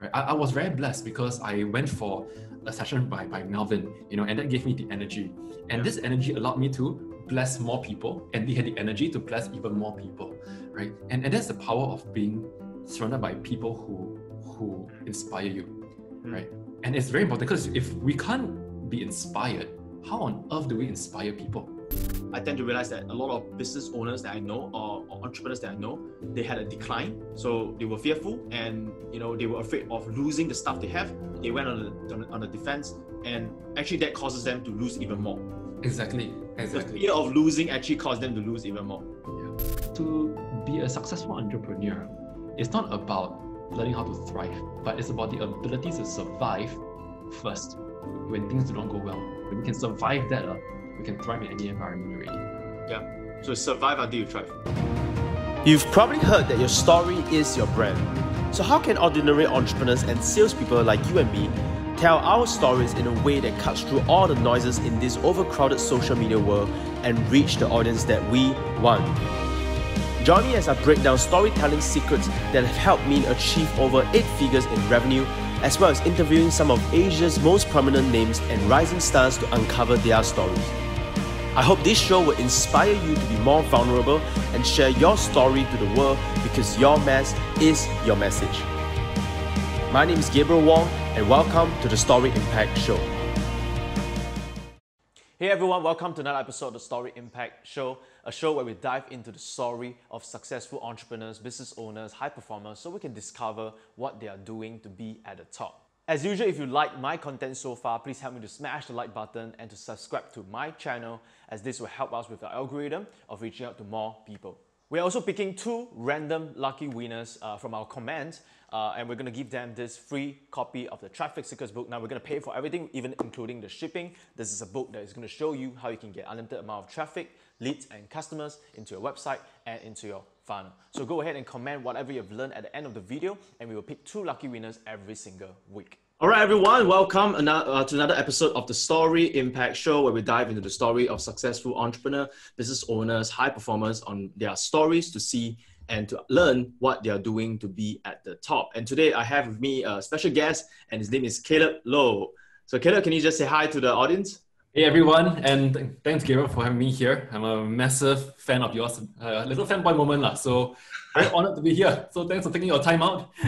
right? I, I was very blessed because I went for a session by, by Melvin, you know, and that gave me the energy. And yeah. this energy allowed me to bless more people, and they had the energy to bless even more people, right? And, and that's the power of being surrounded by people who who inspire you, mm. right? And it's very important because if we can't be inspired, how on earth do we inspire people? I tend to realize that a lot of business owners that I know or, or, entrepreneurs that I know, they had a decline. So they were fearful and you know they were afraid of losing the stuff they have. They went on the on the defense, and actually that causes them to lose even more. Exactly. Exactly. The fear of losing actually caused them to lose even more. Yeah. To be a successful entrepreneur, it's not about learning how to thrive, but it's about the ability to survive first when things don't go well. When we can survive that, uh, we can thrive in any environment already. Yeah. So survive until you thrive. You've probably heard that your story is your brand. So how can ordinary entrepreneurs and salespeople like you and me tell our stories in a way that cuts through all the noises in this overcrowded social media world and reach the audience that we want? Join me as I break down storytelling secrets that have helped me achieve over 8 figures in revenue, as well as interviewing some of Asia's most prominent names and rising stars to uncover their stories. I hope this show will inspire you to be more vulnerable and share your story to the world because your mess is your message. My name is Gabriel Wong, and welcome to the Story Impact Show. Hey everyone, welcome to another episode of the Story Impact Show, a show where we dive into the story of successful entrepreneurs, business owners, high performers, so we can discover what they are doing to be at the top. As usual, if you like my content so far, please help me to smash the like button and to subscribe to my channel as this will help us with the algorithm of reaching out to more people. We're also picking two random lucky winners uh, from our comments uh, and we're going to give them this free copy of the Traffic Secrets book. Now we're going to pay for everything, even including the shipping. This is a book that is going to show you how you can get unlimited amount of traffic, leads and customers into your website and into your funnel. So go ahead and comment whatever you've learned at the end of the video and we will pick two lucky winners every single week. All right, everyone, welcome uh, to another episode of the Story Impact Show, where we dive into the story of successful entrepreneur, business owners, high performers on their stories to see and to learn what they are doing to be at the top. And today I have with me a special guest, and his name is Caleb Low. So, Caleb, can you just say hi to the audience? Hey everyone, and thanks Gabriel for having me here. I'm a massive fan of yours, a uh, little fanboy moment lah. So very honored to be here. So thanks for taking your time out.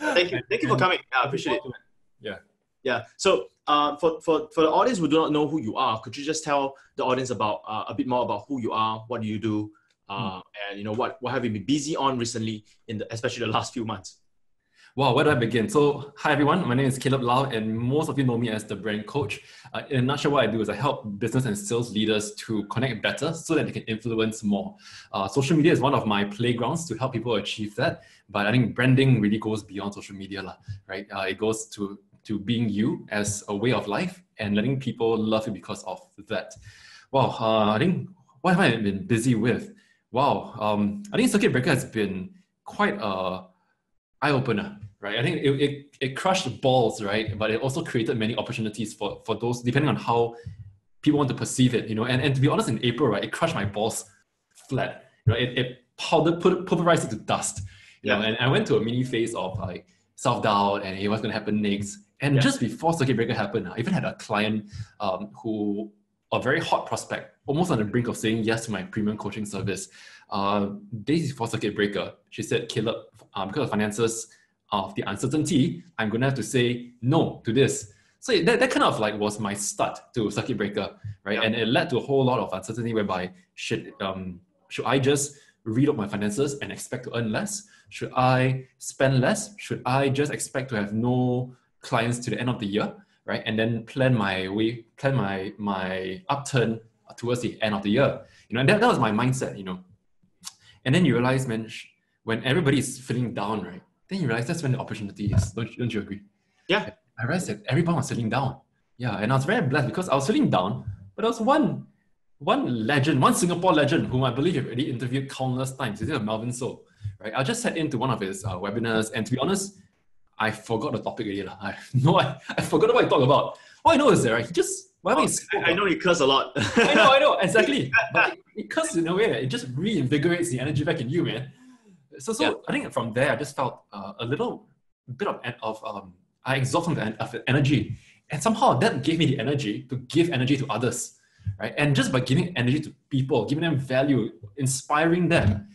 thank you, thank you for coming. I appreciate it. Yeah. Yeah. So uh, for, for, for the audience who do not know who you are, could you just tell the audience about uh, a bit more about who you are, what do you do, uh, mm. and you know what what have you been busy on recently in the, especially the last few months? Wow, where do I begin? So, hi everyone, my name is Caleb Low, and most of you know me as the brand coach. Uh, in a nutshell, what I do is I help business and sales leaders to connect better so that they can influence more. Uh, social media is one of my playgrounds to help people achieve that, but I think branding really goes beyond social media, right? Uh, it goes to to being you as a way of life and letting people love you because of that. Wow, uh, I think what have I been busy with? Wow, um, I think Circuit Breaker has been quite a eye opener, right? I think it, it, it crushed balls, right? But it also created many opportunities for, for those, depending on how people want to perceive it, you know. And, and to be honest, in April, right, it crushed my balls flat, right? It, it powdered, put, pulverized it to dust, you yeah. know. And I went to a mini phase of like self doubt and hey, what's going to happen next? And yeah. just before circuit breaker happened, I even had a client um, who, a very hot prospect, almost on the brink of saying yes to my premium coaching service. Uh, days before circuit breaker, she said, Caleb, um, because of finances, of the uncertainty, I'm going to have to say no to this. So that, that kind of like was my start to circuit breaker, right? Yeah. And it led to a whole lot of uncertainty whereby should um should I just read up my finances and expect to earn less? Should I spend less? Should I just expect to have no clients to the end of the year, right? And then plan my way, plan my my upturn towards the end of the year. You know, and that, that was my mindset, you know. And then you realize, man, when everybody is feeling down, right? Then you realize that's when the opportunity is. Don't, don't you agree? Yeah. I realized that everyone was feeling down. Yeah, and I was very blessed because I was feeling down, but there was one one legend, one Singapore legend whom I believe you've already interviewed countless times. His name is Melvin So, right? I just sat into one of his uh, webinars, and to be honest, I forgot the topic already. I no, I, I forgot what I talked about. All I know is that right, he just whatever oh, he I, I know he curse a lot. I know, I know, exactly. but it, it in a way that it just reinvigorates the energy back in you, man. So, so yeah. I think from there I just felt uh, a little bit of, of um, I exhaust some of energy. And somehow that gave me the energy to give energy to others, right? And just by giving energy to people, giving them value, inspiring them,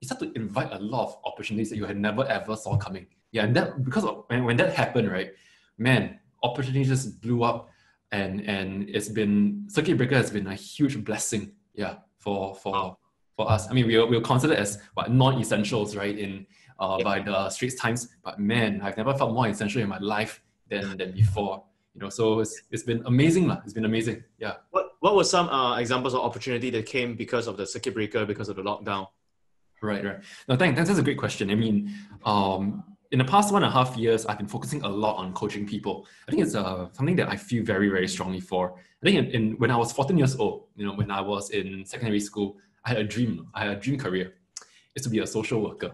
you start to invite a lot of opportunities that you had never ever saw coming. Yeah, and that because of, when, when that happened, right, man, opportunities just blew up, and and it's been circuit breaker has been a huge blessing. Yeah, for for for us. I mean, we are, we are considered as what non-essentials, right, in uh, by the Straits Times. But man, I've never felt more essential in my life than than before. You know, so it's it's been amazing, lah. It's been amazing. Yeah. What what were some uh, examples of opportunity that came because of the circuit breaker, because of the lockdown? Right, right. No, thanks. That's a great question. I mean, um, in the past one and a half years, I've been focusing a lot on coaching people. I think it's uh, something that I feel very, very strongly for. I think in, in, when I was 14 years old, you know, when I was in secondary school, I had a dream. I had a dream career. It's to be a social worker.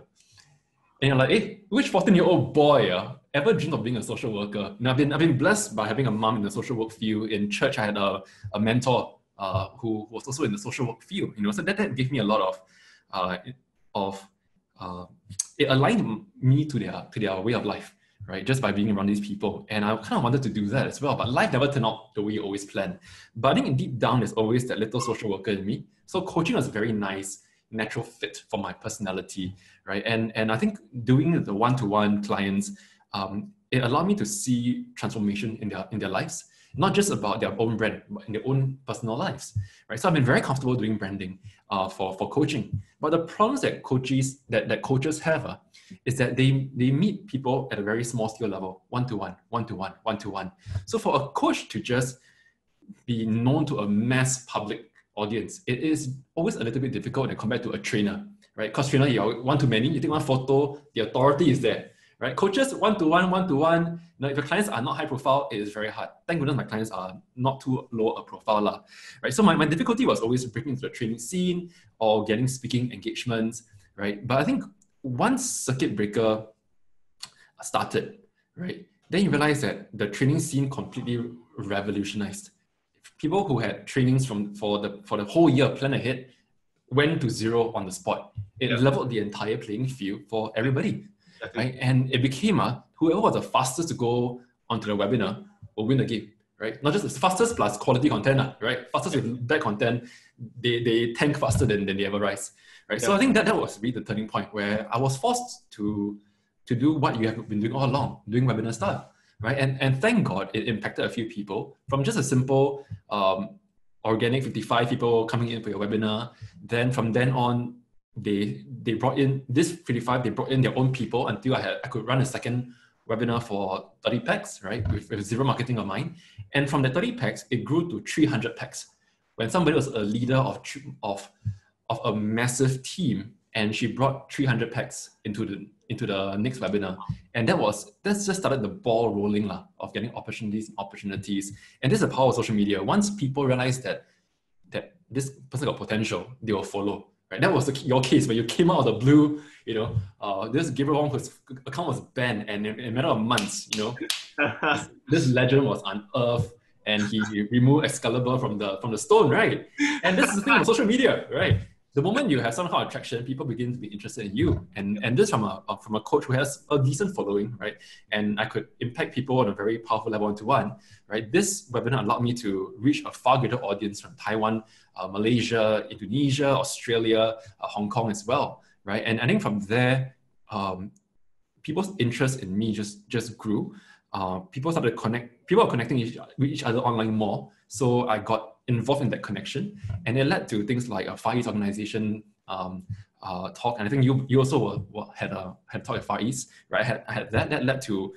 And you're like, hey, which 14 year old boy uh, ever dreamed of being a social worker? And I've been, I've been blessed by having a mom in the social work field. In church, I had a, a mentor uh, who was also in the social work field. You know, so that, that gave me a lot of uh, of uh, it aligned me to their to their way of life, right? Just by being around these people, and I kind of wanted to do that as well. But life never turned out the way you always planned. But I think deep down, there's always that little social worker in me. So coaching was a very nice, natural fit for my personality, right? And and I think doing the one-to-one clients, um, it allowed me to see transformation in their in their lives not just about their own brand, but in their own personal lives, right? So I've been very comfortable doing branding uh, for, for coaching. But the problems that coaches that, that coaches have uh, is that they, they meet people at a very small scale level, one to one, one to one, one to one. So for a coach to just be known to a mass public audience, it is always a little bit difficult when compared to a trainer, right? Because trainer, you are one to many, you take one photo, the authority is there right? Coaches one to one, one to one. Know, if your clients are not high profile, it is very hard. Thank goodness my clients are not too low a profile, lah, right? So my, my difficulty was always breaking into the training scene or getting speaking engagements, right? But I think once circuit breaker started, right, then you realize that the training scene completely revolutionized. People who had trainings from for the for the whole year plan ahead went to zero on the spot. It yeah. leveled the entire playing field for everybody right? And it became a uh, whoever was the fastest to go onto the webinar will win the game, right? Not just the fastest plus quality content, uh, right? Fastest with bad content, they, they tank faster than, than they ever rise, right? Yeah. So I think that, that was really the turning point where I was forced to to do what you have been doing all along, doing webinar stuff, right? And and thank God it impacted a few people from just a simple um, organic 55 people coming in for your webinar. Then from then on, they they brought in this 55 they brought in their own people until i had i could run a second webinar for 30 packs right with, with zero marketing of mine and from the 30 packs it grew to 300 packs when somebody was a leader of of of a massive team and she brought 300 packs into the into the next webinar and that was that's just started the ball rolling lah, of getting opportunities opportunities and this is the power of social media once people realize that that this person got potential they will follow Right? That was the, your case where you came out of the blue, you know, uh, this Gabriel Wong whose account was banned and in, in a matter of months, you know, this, this legend was unearthed and he removed Excalibur from the from the stone, right? And this is the thing on social media, right? The moment you have some kind of attraction, people begin to be interested in you. And and this from a from a coach who has a decent following, right? And I could impact people on a very powerful level one to one, right? This webinar allowed me to reach a far greater audience from Taiwan, uh, Malaysia, Indonesia, Australia, uh, Hong Kong as well, right? And I think from there, um, people's interest in me just just grew. Uh, people started to connect. People are connecting each, with each other online more. So I got involved in that connection, and it led to things like a Far East organization um, uh, talk. And I think you you also were, were, had a had a talk at Far East, right? I had, I had that that led to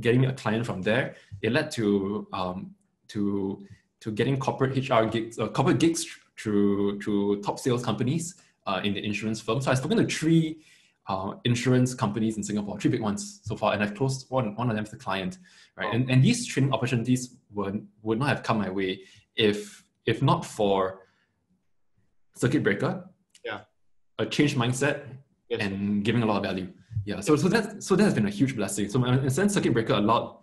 getting a client from there. It led to um, to to getting corporate HR gigs, uh, corporate gigs through through top sales companies uh, in the insurance firm. So I've spoken to three uh, insurance companies in Singapore, three big ones so far, and I've closed one one of them as a client, right? Oh. And and these training opportunities would would not have come my way if if not for circuit breaker, yeah, a changed mindset, yes. and giving a lot of value. Yeah, so so that so that has been a huge blessing. So in a sense, circuit breaker allowed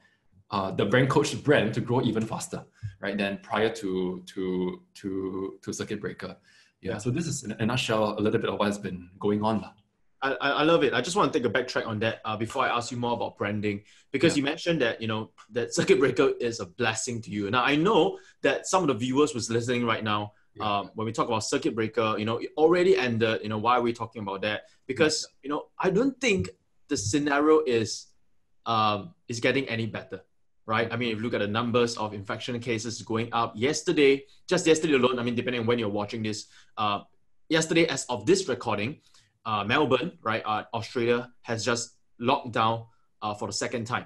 uh, the brand coach brand to grow even faster, right? Than prior to to to to circuit breaker. Yeah, so this is in a nutshell a little bit of what has been going on. I, I love it. I just want to take a backtrack on that uh, before I ask you more about branding, because yeah. you mentioned that you know that circuit breaker is a blessing to you. Now I know that some of the viewers was listening right now. Yeah. Um, when we talk about circuit breaker, you know, it already ended. You know, why are we talking about that? Because yeah. you know, I don't think the scenario is um, is getting any better, right? I mean, if you look at the numbers of infection cases going up yesterday, just yesterday alone. I mean, depending on when you're watching this, uh, yesterday as of this recording, uh, Melbourne, right, uh, Australia has just locked down uh, for the second time.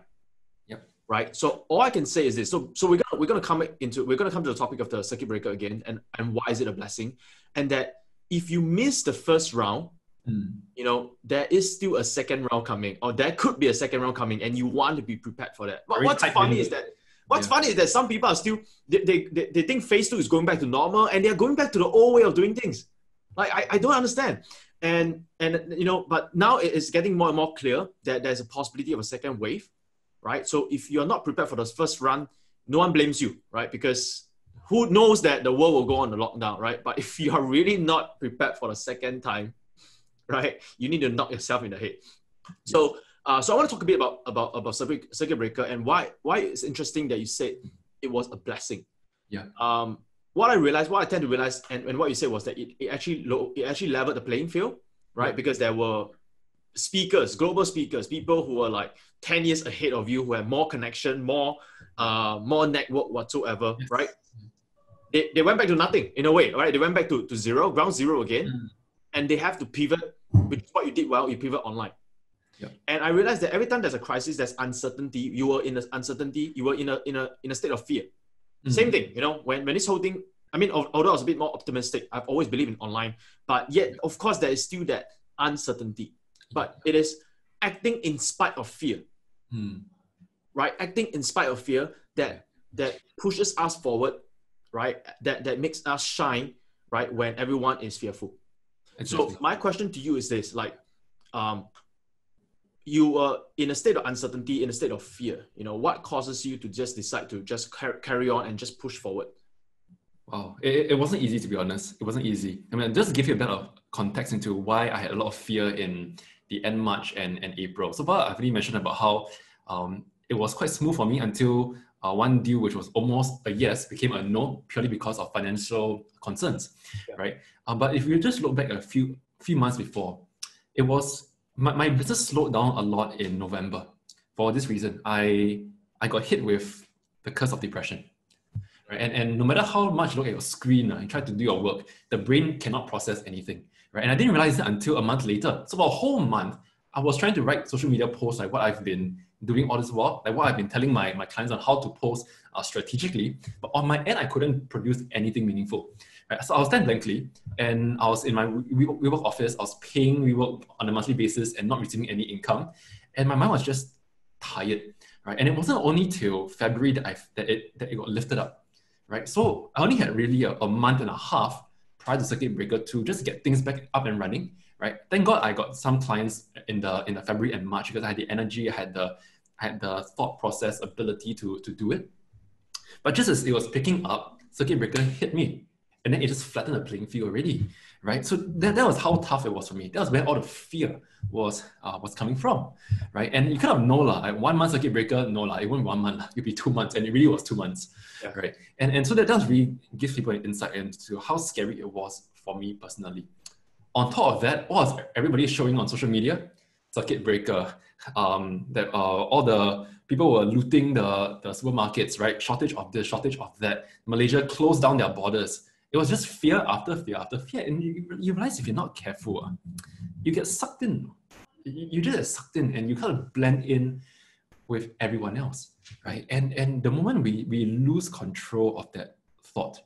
Yep. Right. So all I can say is this. So so we're gonna we're gonna come into we're gonna come to the topic of the circuit breaker again, and and why is it a blessing? And that if you miss the first round, mm. you know there is still a second round coming, or there could be a second round coming, and you want to be prepared for that. But what's funny is that What's yeah. funny is that some people are still they, they, they, they think phase two is going back to normal and they're going back to the old way of doing things. Like I, I don't understand and and you know but now it is getting more and more clear that there's a possibility of a second wave right? So if you're not prepared for the first run no one blames you right? Because who knows that the world will go on the lockdown right? But if you are really not prepared for the second time right you need to knock yourself in the head. So uh, so i want to talk a bit about about about circuit, circuit breaker and why why it's interesting that you said it was a blessing. Yeah. Um what I realized, what I tend to realize, and, and what you said was that it, it actually low, it actually leveled the playing field, right? Because there were speakers, global speakers, people who were like 10 years ahead of you, who had more connection, more uh, more network whatsoever, yes. right? They, they went back to nothing in a way, right? They went back to, to zero, ground zero again, mm. and they have to pivot, which is what you did well, you pivot online. Yeah. And I realized that every time there's a crisis, there's uncertainty. You were in a uncertainty. You were in a in a in a state of fear. Mm. Same thing, you know, when, when this whole thing, I mean, although I was a bit more optimistic, I've always believed in online, but yet, of course, there is still that uncertainty. But it is acting in spite of fear, mm. right? Acting in spite of fear that that pushes us forward, right? That that makes us shine, right? When everyone is fearful. Exactly. So my question to you is this: like, um, you are in a state of uncertainty, in a state of fear. You know, what causes you to just decide to just carry on and just push forward? Wow, it, it wasn't easy to be honest. It wasn't easy. I mean, just to give you a bit of context into why I had a lot of fear in the end March and, and April. So far, I've already mentioned about how um, it was quite smooth for me until uh, one deal, which was almost a yes, became a no purely because of financial concerns, yeah. right? Uh, but if you just look back a few few months before, it was my, my business slowed down a lot in November. For this reason, I I got hit with the curse of depression. Right? And, and no matter how much you look at your screen uh, and try to do your work, the brain cannot process anything. Right? And I didn't realize it until a month later. So for a whole month, I was trying to write social media posts like what I've been doing all this while, like what I've been telling my, my clients on how to post uh, strategically. But on my end, I couldn't produce anything meaningful. So I was stand blankly, and I was in my WeWork office. I was paying WeWork on a monthly basis and not receiving any income, and my mind was just tired. Right? And it wasn't only till February that I that it that it got lifted up. Right? So I only had really a, a month and a half prior to circuit breaker to just get things back up and running. Right? Thank God I got some clients in the in the February and March because I had the energy, I had the I had the thought process ability to to do it. But just as it was picking up, circuit breaker hit me and then it just flattened the playing field already, right? So that, that was how tough it was for me. That was where all the fear was uh, was coming from, right? And you kind of know like one month circuit breaker, no lah, it wasn't one month, it'd be two months, and it really was two months, yeah. right? And and so that does really give people an insight into how scary it was for me personally. On top of that, what was everybody showing on social media? Circuit breaker, um, that uh, all the people were looting the, the supermarkets, right? Shortage of this, shortage of that. Malaysia closed down their borders it was just fear after fear after fear. And you, you realize if you're not careful, uh, you get sucked in. You, you just get sucked in and you kind of blend in with everyone else, right? And and the moment we, we lose control of that thought,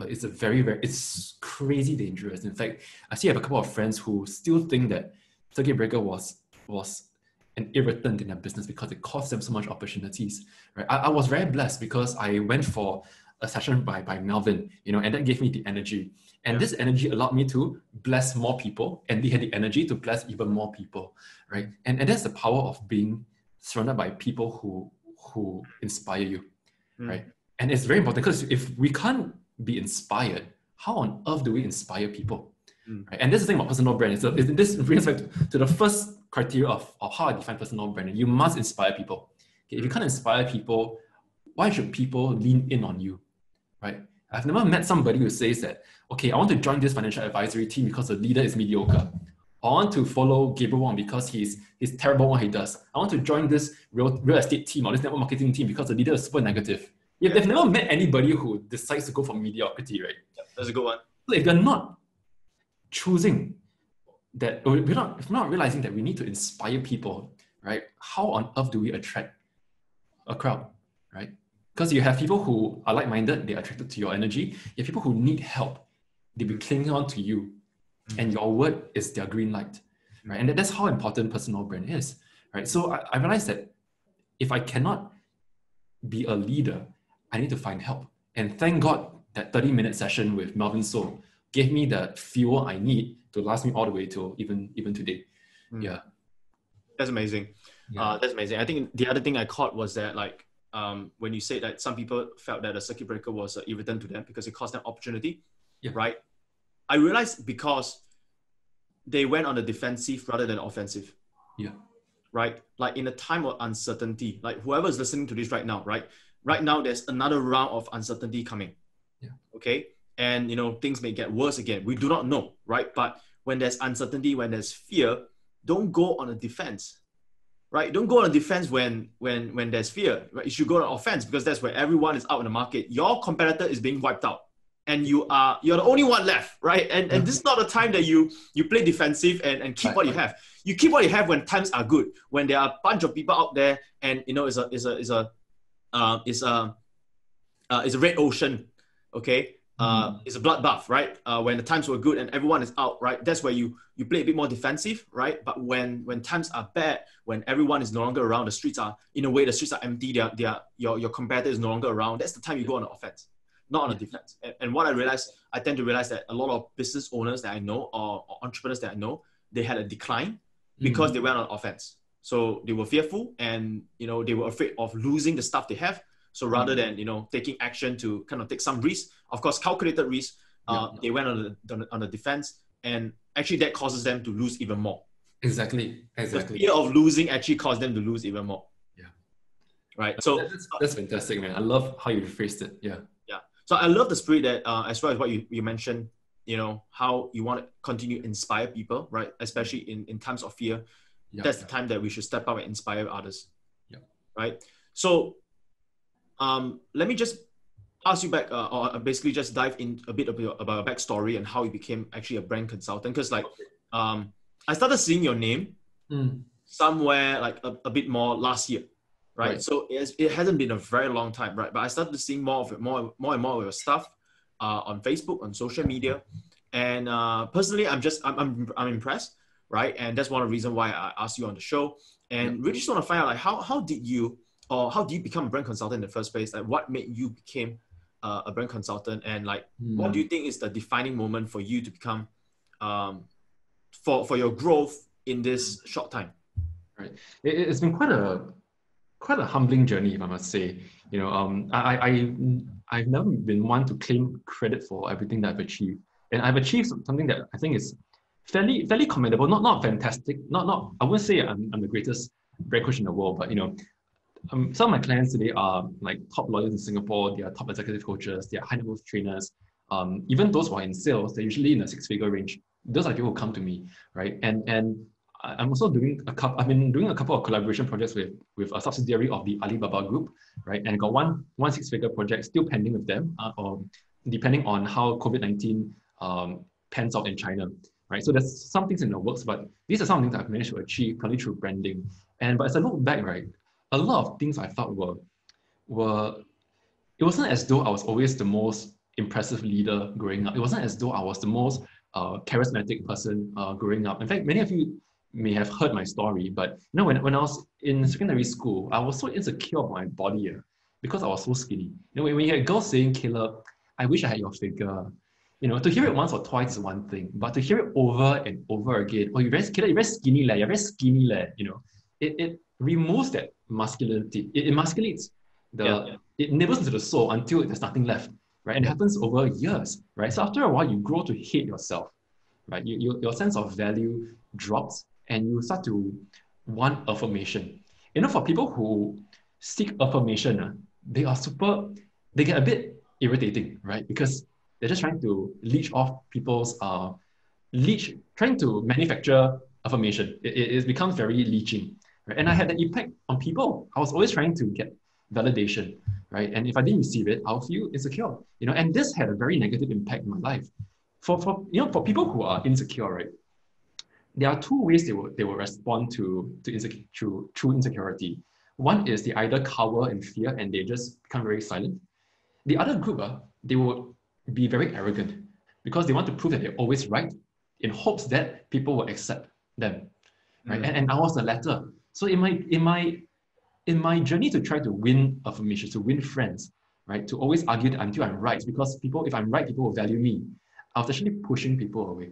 uh, it's a very, very, it's crazy dangerous. In fact, I see I have a couple of friends who still think that circuit breaker was was an irritant in their business because it cost them so much opportunities. Right? I, I was very blessed because I went for a session by, by Melvin, you know, and that gave me the energy. And yeah. this energy allowed me to bless more people, and they had the energy to bless even more people, right? And, and that's the power of being surrounded by people who who inspire you, mm. right? And it's very important because if we can't be inspired, how on earth do we inspire people? Mm. Right? And this is the thing about personal brand. So this brings back to the first criteria of, of how I define personal brand. You must inspire people. Okay? If you can't inspire people, why should people lean in on you? Right? I've never met somebody who says that, okay, I want to join this financial advisory team because the leader is mediocre. I want to follow Gabriel Wong because he's he's terrible what he does. I want to join this real, real estate team or this network marketing team because the leader is super negative. Yeah, they've never met anybody who decides to go for mediocrity, right? Yeah, that's a good one. So if they're not choosing that, we're not, if we're not realizing that we need to inspire people, right? How on earth do we attract a crowd, right? Because you have people who are like-minded, they're attracted to your energy. You have people who need help, they'll be clinging on to you mm-hmm. and your word is their green light, right? And that's how important personal brand is, right? So I, I realized that if I cannot be a leader, I need to find help. And thank God that 30 minute session with Melvin So gave me the fuel I need to last me all the way to even even today. Mm. Yeah. That's amazing. Yeah. Uh, that's amazing. I think the other thing I caught was that like um, when you say that some people felt that a circuit breaker was uh, irritant to them because it cost them opportunity, yeah. right? I realized because they went on the defensive rather than offensive. Yeah. Right. Like in a time of uncertainty, like whoever is listening to this right now, right? Right now, there's another round of uncertainty coming. Yeah. Okay. And you know things may get worse again. We do not know, right? But when there's uncertainty, when there's fear, don't go on a defense right? Don't go on defense when when when there's fear. Right? You should go on offense because that's where everyone is out in the market. Your competitor is being wiped out and you are you're the only one left right and and this is not a time that you you play defensive and, and keep right, what you have you keep what you have when times are good when there are a bunch of people out there and you know it's a it's a it's a uh, it's a uh, it's a red ocean okay uh, mm. it's a bloodbath right uh, when the times were good and everyone is out right that's where you you play a bit more defensive right but when when times are bad when everyone is no longer around the streets are in a way the streets are empty they are, they are your your competitor is no longer around that's the time you go on the offense not on the defense. And, and, what I realized, I tend to realize that a lot of business owners that I know or, or entrepreneurs that I know, they had a decline because mm-hmm. they went on offense. So they were fearful and you know they were afraid of losing the stuff they have. So rather mm-hmm. than you know taking action to kind of take some risk, of course calculated risk, uh, yeah. they went on the on the defense, and actually that causes them to lose even more. Exactly. Exactly. The fear of losing actually caused them to lose even more. Yeah. Right. So that's, that's fantastic, man. I love how you phrased it. Yeah. Yeah. So I love the spirit that, uh, as well as what you, you mentioned, you know, how you want to continue inspire people, right? Especially in, in times of fear. Yeah, That's yeah. the time that we should step up and inspire others. Yeah. Right. So um, let me just ask you back, uh, or basically just dive in a bit about, about your backstory and how you became actually a brand consultant. Because like, um, I started seeing your name mm. somewhere like a, a bit more last year right? right. So it, has, it hasn't been a very long time, right? But I started seeing more of it, more, more and more of your stuff uh, on Facebook, on social media, and uh, personally, I'm just I'm, I'm I'm impressed, right? And that's one of the reasons why I asked you on the show, and yeah. really just want to find out like how how did you or how do you become a brand consultant in the first place? Like what made you became uh, a brand consultant, and like mm. what do you think is the defining moment for you to become um, for for your growth in this short time? Right, it, it's been quite a quite a humbling journey, if I must say. You know, um, I, I, I've never been one to claim credit for everything that I've achieved. And I've achieved something that I think is fairly, fairly commendable, not, not fantastic, not, not, I wouldn't say I'm, I'm the greatest brand coach in the world, but you know, um, some of my clients today are like top lawyers in Singapore, they are top executive coaches, they are high level trainers. Um, even those who are in sales, they're usually in a six figure range. Those are the people who come to me, right? And and I'm also doing a couple. I've been doing a couple of collaboration projects with with a subsidiary of the Alibaba Group, right? And I got one one six figure project still pending with them, uh, or depending on how COVID nineteen um, pans out in China, right? So there's some things in the works, but these are some things I've managed to achieve purely through branding. And but as I look back, right, a lot of things I thought were were it wasn't as though I was always the most impressive leader growing up. It wasn't as though I was the most uh, charismatic person uh, growing up. In fact, many of you may have heard my story, but you know, when, when I was in secondary school, I was so insecure about my body uh, because I was so skinny. You know, when, when you hear girls saying, Caleb, I wish I had your figure, you know, to hear it once or twice is one thing, but to hear it over and over again, oh, you're very, Caleb, you're very skinny, leh, you're very skinny, leh, you know, it, it removes that masculinity. It emasculates the, yeah, yeah. it nibbles into the soul until there's nothing left, right? And it happens over years, right? So after a while, you grow to hate yourself, right? You, you, your sense of value drops and you start to want affirmation. You know, for people who seek affirmation, uh, they are super, they get a bit irritating, right? Because they're just trying to leech off people's, uh, leech, trying to manufacture affirmation. It, it, it becomes very leeching, right? And I had an impact on people. I was always trying to get validation, right? And if I didn't receive it, I'll feel insecure, you know, and this had a very negative impact in my life. For, for you know, for people who are insecure, right? There are two ways they will, they will respond to, to insecure, to, to insecurity. One is they either cower in fear and they just become very silent. The other group, uh, they will be very arrogant because they want to prove that they're always right in hopes that people will accept them. Right? Mm. And, and I was the latter. So in my in my in my journey to try to win affirmation, to win friends, right? To always argue that until I'm right, because people, if I'm right, people will value me. I was actually pushing people away.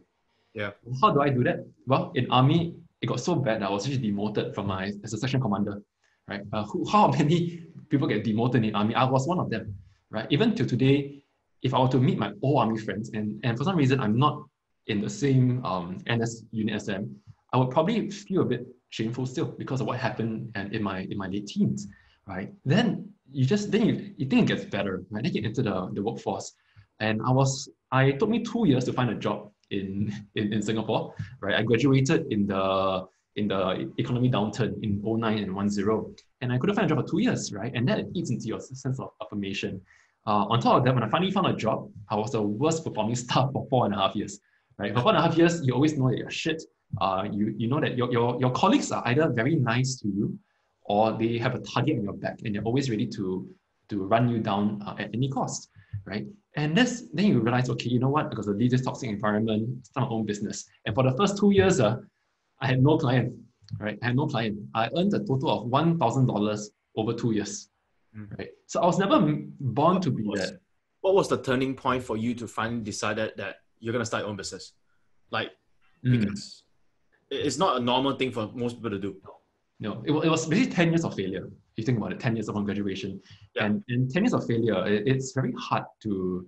Yeah. How do I do that? Well, in army, it got so bad that I was actually demoted from my as a section commander, right? Uh, who, how many people get demoted in army? I was one of them, right? Even to today, if I were to meet my old army friends, and, and for some reason I'm not in the same um, NS unit SM, I would probably feel a bit shameful still because of what happened and in my in my late teens, right? Then you just then you, you think it gets better, right? Then you get into the, the workforce. And I was I took me two years to find a job in, in, in Singapore, right? I graduated in the in the economy downturn in 09 and 10. And I couldn't find a job for two years, right? And that eats into your sense of affirmation. Uh, on top of that, when I finally found a job, I was the worst performing staff for four and a half years, right? For four and a half years, you always know that you're shit uh, you, you know that your, your, your colleagues are either very nice to you or they have a target on your back and they're always ready to, to run you down uh, at any cost, right? And this, then you realize, okay, you know what? Because of this toxic environment, start my own business. And for the first two years, uh, I had no client, right? I had no client. I earned a total of $1,000 over two years, mm. right? So I was never born to be was, that. What was the turning point for you to finally decided that you're going to start your own business? Like, mm. It's not a normal thing for most people to do. No, it, it was basically 10 years of failure. If you think about it, 10 years of graduation. Yeah. And, and 10 years of failure, it, it's very hard to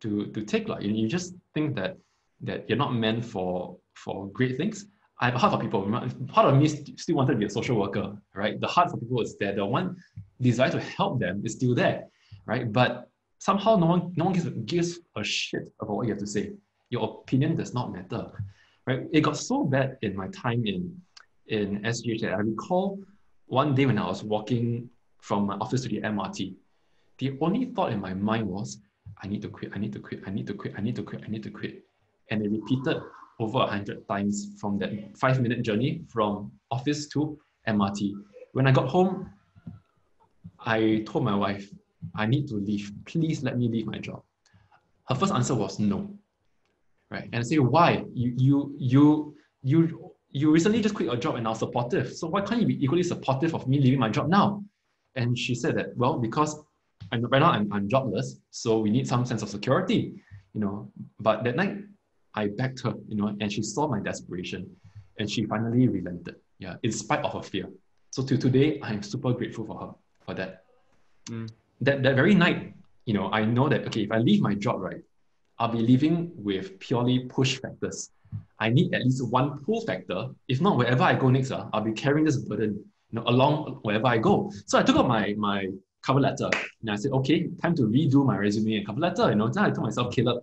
to to take. Like, you, you just think that that you're not meant for for great things. I have a heart for people. Part of me still wanted to be a social worker, right? The heart for people is there. The one desire to help them is still there, right? But somehow no one no one gives, gives a shit about what you have to say. Your opinion does not matter. Right? It got so bad in my time in in SGH that I recall one day when I was walking from my office to the MRT, the only thought in my mind was, I need to quit, I need to quit, I need to quit, I need to quit, I need to quit. And it repeated over a hundred times from that five minute journey from office to MRT. When I got home, I told my wife, I need to leave. Please let me leave my job. Her first answer was no right? And I say, why? You you you you you recently just quit your job and are supportive. So why can't you be equally supportive of me leaving my job now? And she said that, well, because I'm, right now I'm, I'm jobless, so we need some sense of security, you know. But that night, I begged her, you know, and she saw my desperation, and she finally relented, yeah, in spite of her fear. So to today, I'm super grateful for her for that. Mm. That that very night, you know, I know that okay, if I leave my job, right, I'll be living with purely push factors. I need at least one pull factor. If not, wherever I go next, uh, I'll be carrying this burden you know, along wherever I go. So I took out my, my cover letter and I said, okay, time to redo my resume and cover letter. You know, then I told myself, Caleb,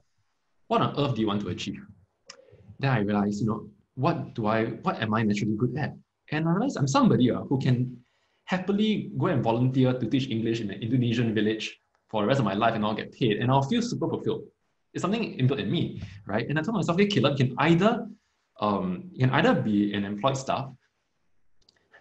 what on earth do you want to achieve? Then I realized, you know, what do I, what am I naturally good at? And I realized I'm somebody uh, who can happily go and volunteer to teach English in an Indonesian village for the rest of my life and I'll get paid and I'll feel super fulfilled. It's something inbuilt in me, right? And I told myself, okay, Caleb, can either um, you can either be an employed staff,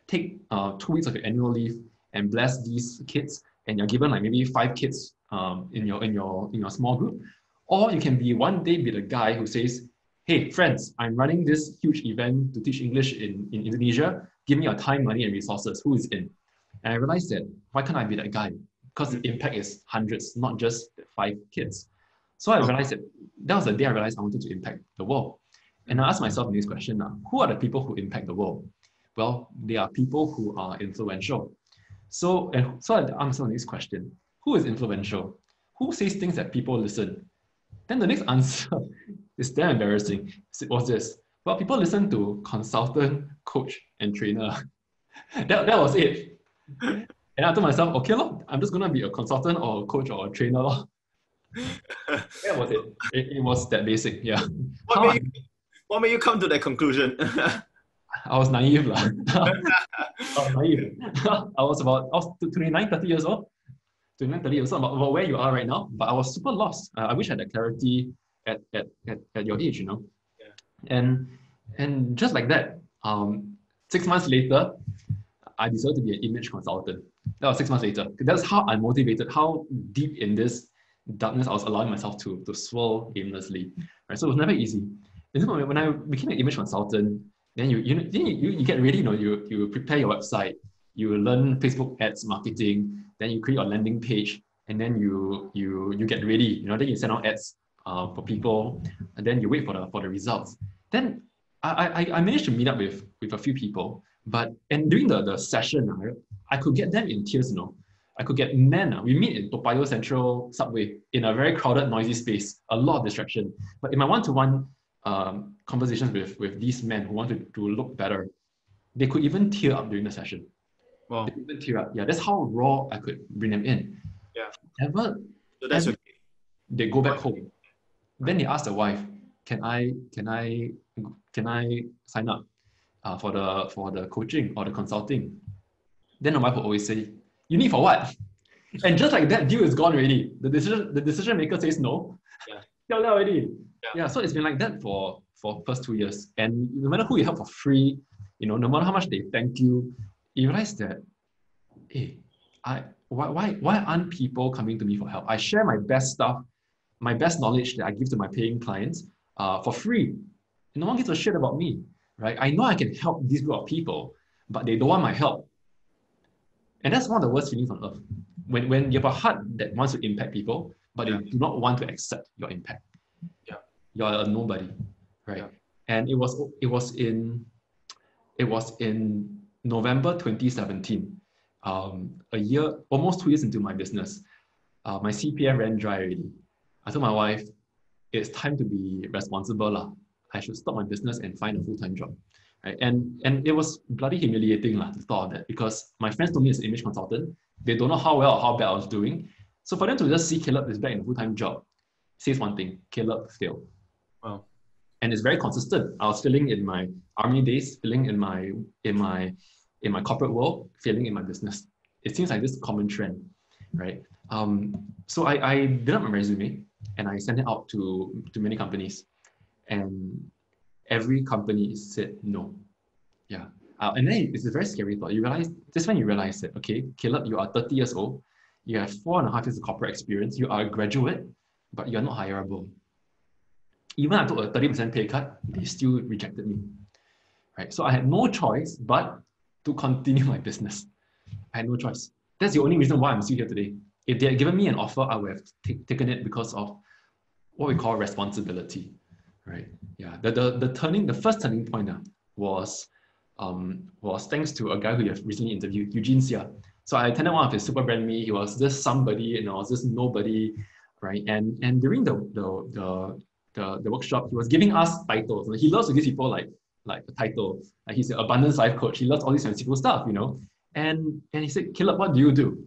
take uh, two weeks of your annual leave and bless these kids, and you're given like maybe five kids um, in your in your in your small group, or you can be one day be the guy who says, hey friends, I'm running this huge event to teach English in, in Indonesia. Give me your time, money, and resources. Who is in? And I realized that why can't I be that guy? Because the impact is hundreds, not just five kids. So I oh. realized that that was the day I realized I wanted to impact the world. And I asked myself this question now, who are the people who impact the world? Well, they are people who are influential. So, and so I answer this question, who is influential? Who says things that people listen? Then the next answer is damn embarrassing. It was this. Well, people listen to consultant, coach, and trainer. that, that was it. And I told myself, okay, look, I'm just gonna be a consultant or a coach or a trainer. Lor. That was it. it. It was that basic, yeah. What made, you, what made you come to that conclusion? I was naive. I was naive. I was about I was 29, 30 years old. 29, 30 years old, about, about where you are right now. But I was super lost. Uh, I wish I had that clarity at, at, at, at your age, you know. Yeah. And and just like that, um, six months later, I decided to be an image consultant. That was six months later. That's how unmotivated, how deep in this darkness I was allowing myself to, to swirl aimlessly. Right? So it was never easy. And when I became an image consultant, then you you, you, you get ready, you know, you, you prepare your website, you learn Facebook ads marketing, then you create your landing page, and then you you you get ready, you know, then you send out ads uh, for people, and then you wait for the for the results. Then I, I, I managed to meet up with, with a few people, but and during the, the session, I, I could get them in tears, you know. I could get men. We meet in Toa Payoh Central subway in a very crowded, noisy space, a lot of distraction. But in my one-to-one um, conversations with, with these men who wanted to look better, they could even tear up during the session. Wow. They even tear up. Yeah, that's how raw I could bring them in. Yeah. Ever, so that's okay. They go back home. Then they ask the wife, "Can I, can I, can I sign up uh, for the for the coaching or the consulting?" Then the wife will always say, "You need for what?" And just like that, deal is gone already. The decision the decision maker says no. Yeah. Yeah, already yeah. so it's been like that for for first two years and no matter who you help for free you know no matter how much they thank you you realize that hey i why why why aren't people coming to me for help i share my best stuff my best knowledge that i give to my paying clients uh, for free And no one gives a shit about me right i know i can help this group of people but they don't want my help and that's one of the worst feelings on earth when, when you have a heart that wants to impact people but yeah. they do not want to accept your impact yeah you're a nobody, right? Yeah. And it was it was in it was in November 2017, um, a year almost two years into my business. Uh, my CPF ran dry already. I told my wife, it's time to be responsible lah. I should stop my business and find a full time job. Right? And and it was bloody humiliating lah to thought of that because my friends told me as an image consultant, they don't know how well or how bad I was doing. So for them to just see Caleb is back in a full time job, says one thing: Caleb failed. Wow. And it's very consistent. I was feeling in my army days, feeling in my in my in my corporate world, feeling in my business. It seems like this common trend, right? Um, so I, I did up my resume and I sent it out to, to many companies. And every company said no. Yeah. Uh, and then it's a very scary thought. You realize, this when you realize that, okay, Caleb, you are 30 years old, you have four and a half years of corporate experience, you are a graduate, but you're not hireable even I took a 30% pay cut, they still rejected me. Right. So I had no choice but to continue my business. I had no choice. That's the only reason why I'm still here today. If they had given me an offer, I would have t- taken it because of what we call responsibility. Right. Yeah. The, the, the turning, the first turning point uh, was um, was thanks to a guy who you have recently interviewed, Eugene Sia. So I attended one of his super brand me. He was just somebody, you know, just nobody, right? And and during the the the the, the workshop, he was giving us titles. He loves to give people like like a title. Like he's an abundance life coach. He loves all this fancy stuff, you know. And and he said, Caleb, what do you do?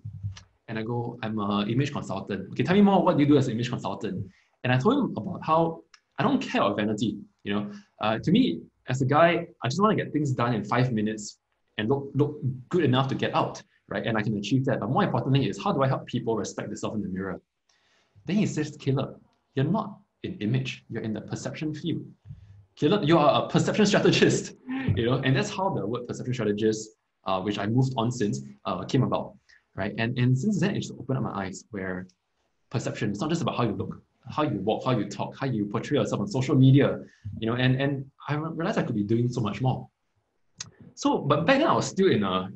And I go, I'm an image consultant. Okay, tell me more. What do you do as an image consultant? And I told him about how I don't care about vanity. You know, uh, to me, as a guy, I just want to get things done in five minutes and look look good enough to get out, right? And I can achieve that. But more importantly is how do I help people respect themselves in the mirror? Then he says, Caleb, you're not in image, you're in the perception field. Caleb, you are a perception strategist, you know, and that's how the word perception strategist, uh, which I moved on since, uh, came about, right? And, and since then, it just opened up my eyes where perception, it's not just about how you look, how you walk, how you talk, how you portray yourself on social media, you know, and, and I realized I could be doing so much more. So, but back then I was still in a,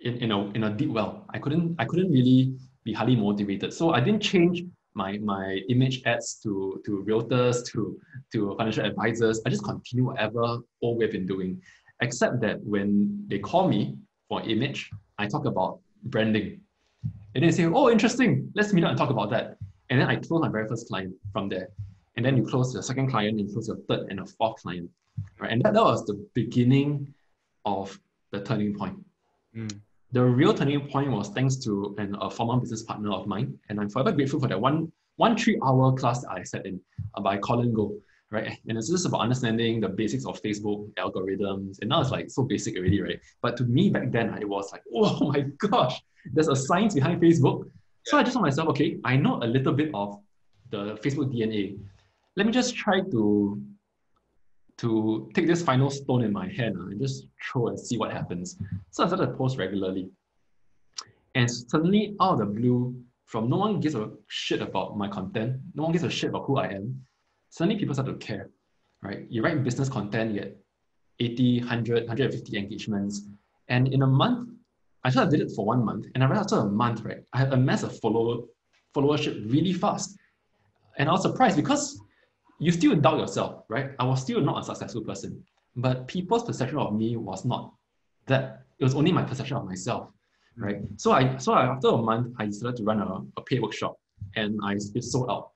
in, in a, in a deep well. I couldn't, I couldn't really be highly motivated. So I didn't change my my image ads to to realtors to to financial advisors. I just continue whatever all we've been doing, except that when they call me for image, I talk about branding, and they say, "Oh, interesting. Let's meet up and talk about that." And then I closed my very first client from there. and then you close your second client, and you close your third and a fourth client, right? And that, that was the beginning of the turning point. Mm. The real turning point was thanks to an, a former business partner of mine, and I'm forever grateful for that one one three hour class that I sat in uh, by Colin Goh, right? And it's just about understanding the basics of Facebook algorithms, and now it's like so basic already, right? But to me back then, it was like, oh my gosh, there's a science behind Facebook. So I just told myself, okay, I know a little bit of the Facebook DNA. Let me just try to to take this final stone in my hand uh, and just throw and see what happens. So I started to post regularly. And suddenly, out of the blue, from no one gives a shit about my content, no one gives a shit about who I am, suddenly people start to care, right? You write business content, you get 80, 100, 150 engagements. And in a month, I just did it for one month. And I realized after a month, right, I had amassed a follower, followership really fast. And I was surprised because you still doubt yourself, right? I was still not a successful person, but people's perception of me was not that. It was only my perception of myself, right? Mm-hmm. So I, so I, after a month, I decided to run a, a paid workshop, and I it sold out.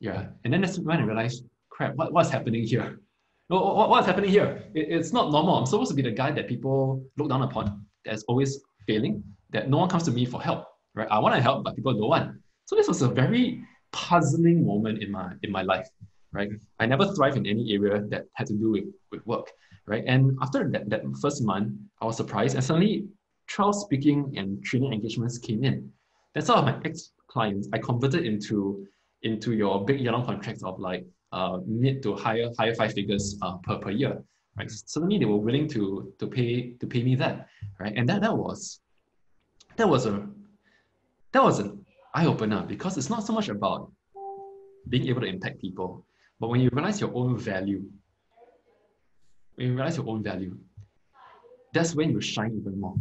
Yeah, and then that's when I realized, crap, what, what's happening here? What, what, what's happening here? It, it's not normal. I'm supposed to be the guy that people look down upon, that's always failing, that no one comes to me for help, right? I want to help, but people don't want. So this was a very puzzling moment in my in my life right? I never thrived in any area that had to do with, with work, right? And after that, that first month, I was surprised and suddenly trial speaking and training engagements came in. That's all of my ex-clients I converted into, into your big yellow contracts of like uh, mid to higher, higher five figures uh, per, per year, right? Suddenly they were willing to, to pay, to pay me that, right? And that, that was, that was a, that was an eye opener because it's not so much about being able to impact people, but when you realize your own value, when you realize your own value, that's when you shine even more.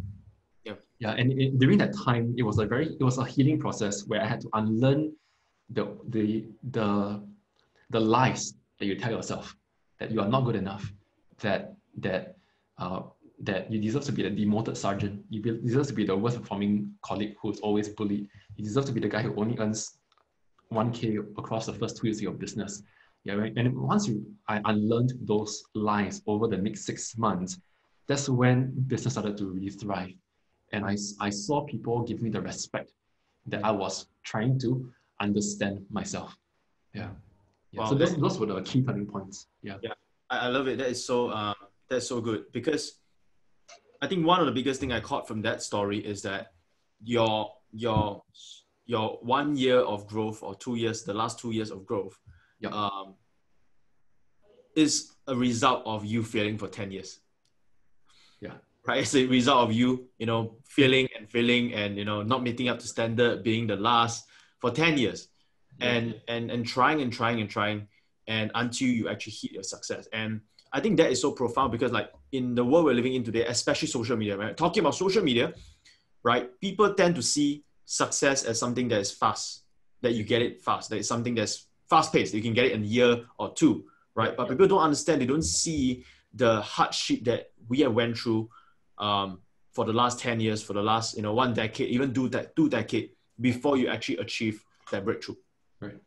Yeah. Yeah. And it, during that time, it was a very, it was a healing process where I had to unlearn the the the the lies that you tell yourself that you are not good enough, that that uh, that you deserve to be the demoted sergeant, you deserve to be the worst performing colleague who's always bullied, you deserve to be the guy who only earns 1k across the first two years of your business. Yeah, right. And once you I unlearned those lies over the next six months, that's when business started to really thrive. And I, I saw people give me the respect that I was trying to understand myself. Yeah. yeah. Wow, so those, those were the key turning points. Yeah. Yeah, I, love it. That is so uh, that's so good because I think one of the biggest thing I caught from that story is that your your your one year of growth or two years, the last two years of growth, Yeah. um, is a result of you failing for ten years. Yeah. Right, it's a result of you, you know, failing and failing and you know not meeting up to standard, being the last for ten years, and and and trying and trying and trying, and until you actually hit your success. And I think that is so profound because like in the world we're living in today, especially social media, right? Talking about social media, right? People tend to see success as something that is fast, that you get it fast, that is something that's fast paced. You can get it in a year or two, right? But people don't understand. They don't see the hardship that we have went through um, for the last 10 years, for the last, you know, one decade, even two, de- two decade before you actually achieve that breakthrough. Right.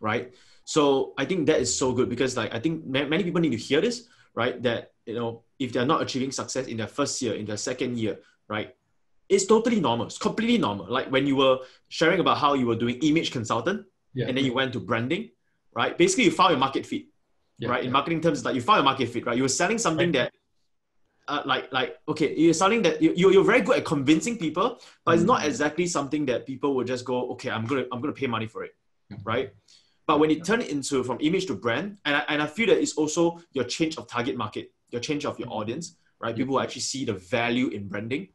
Right. So I think that is so good because like, I think ma- many people need to hear this, right? That, you know, if they're not achieving success in their first year, in their second year, right? It's totally normal. It's completely normal. Like when you were sharing about how you were doing image consultant Yeah. and then you went to branding, right? Basically you found your market fit yeah. right? In yeah. marketing terms, like you found your market fit, right? You were selling something that, uh, like, like okay, you're selling that you you- you're very good at convincing people, but it's not Mhm. exactly something that people will just go, okay, I'm gonna I'm gonna pay money for it, right? But when you turn it into from image to brand, and I, and I feel that it's also your change of target market, your change of your audience, right? People actually see the value in branding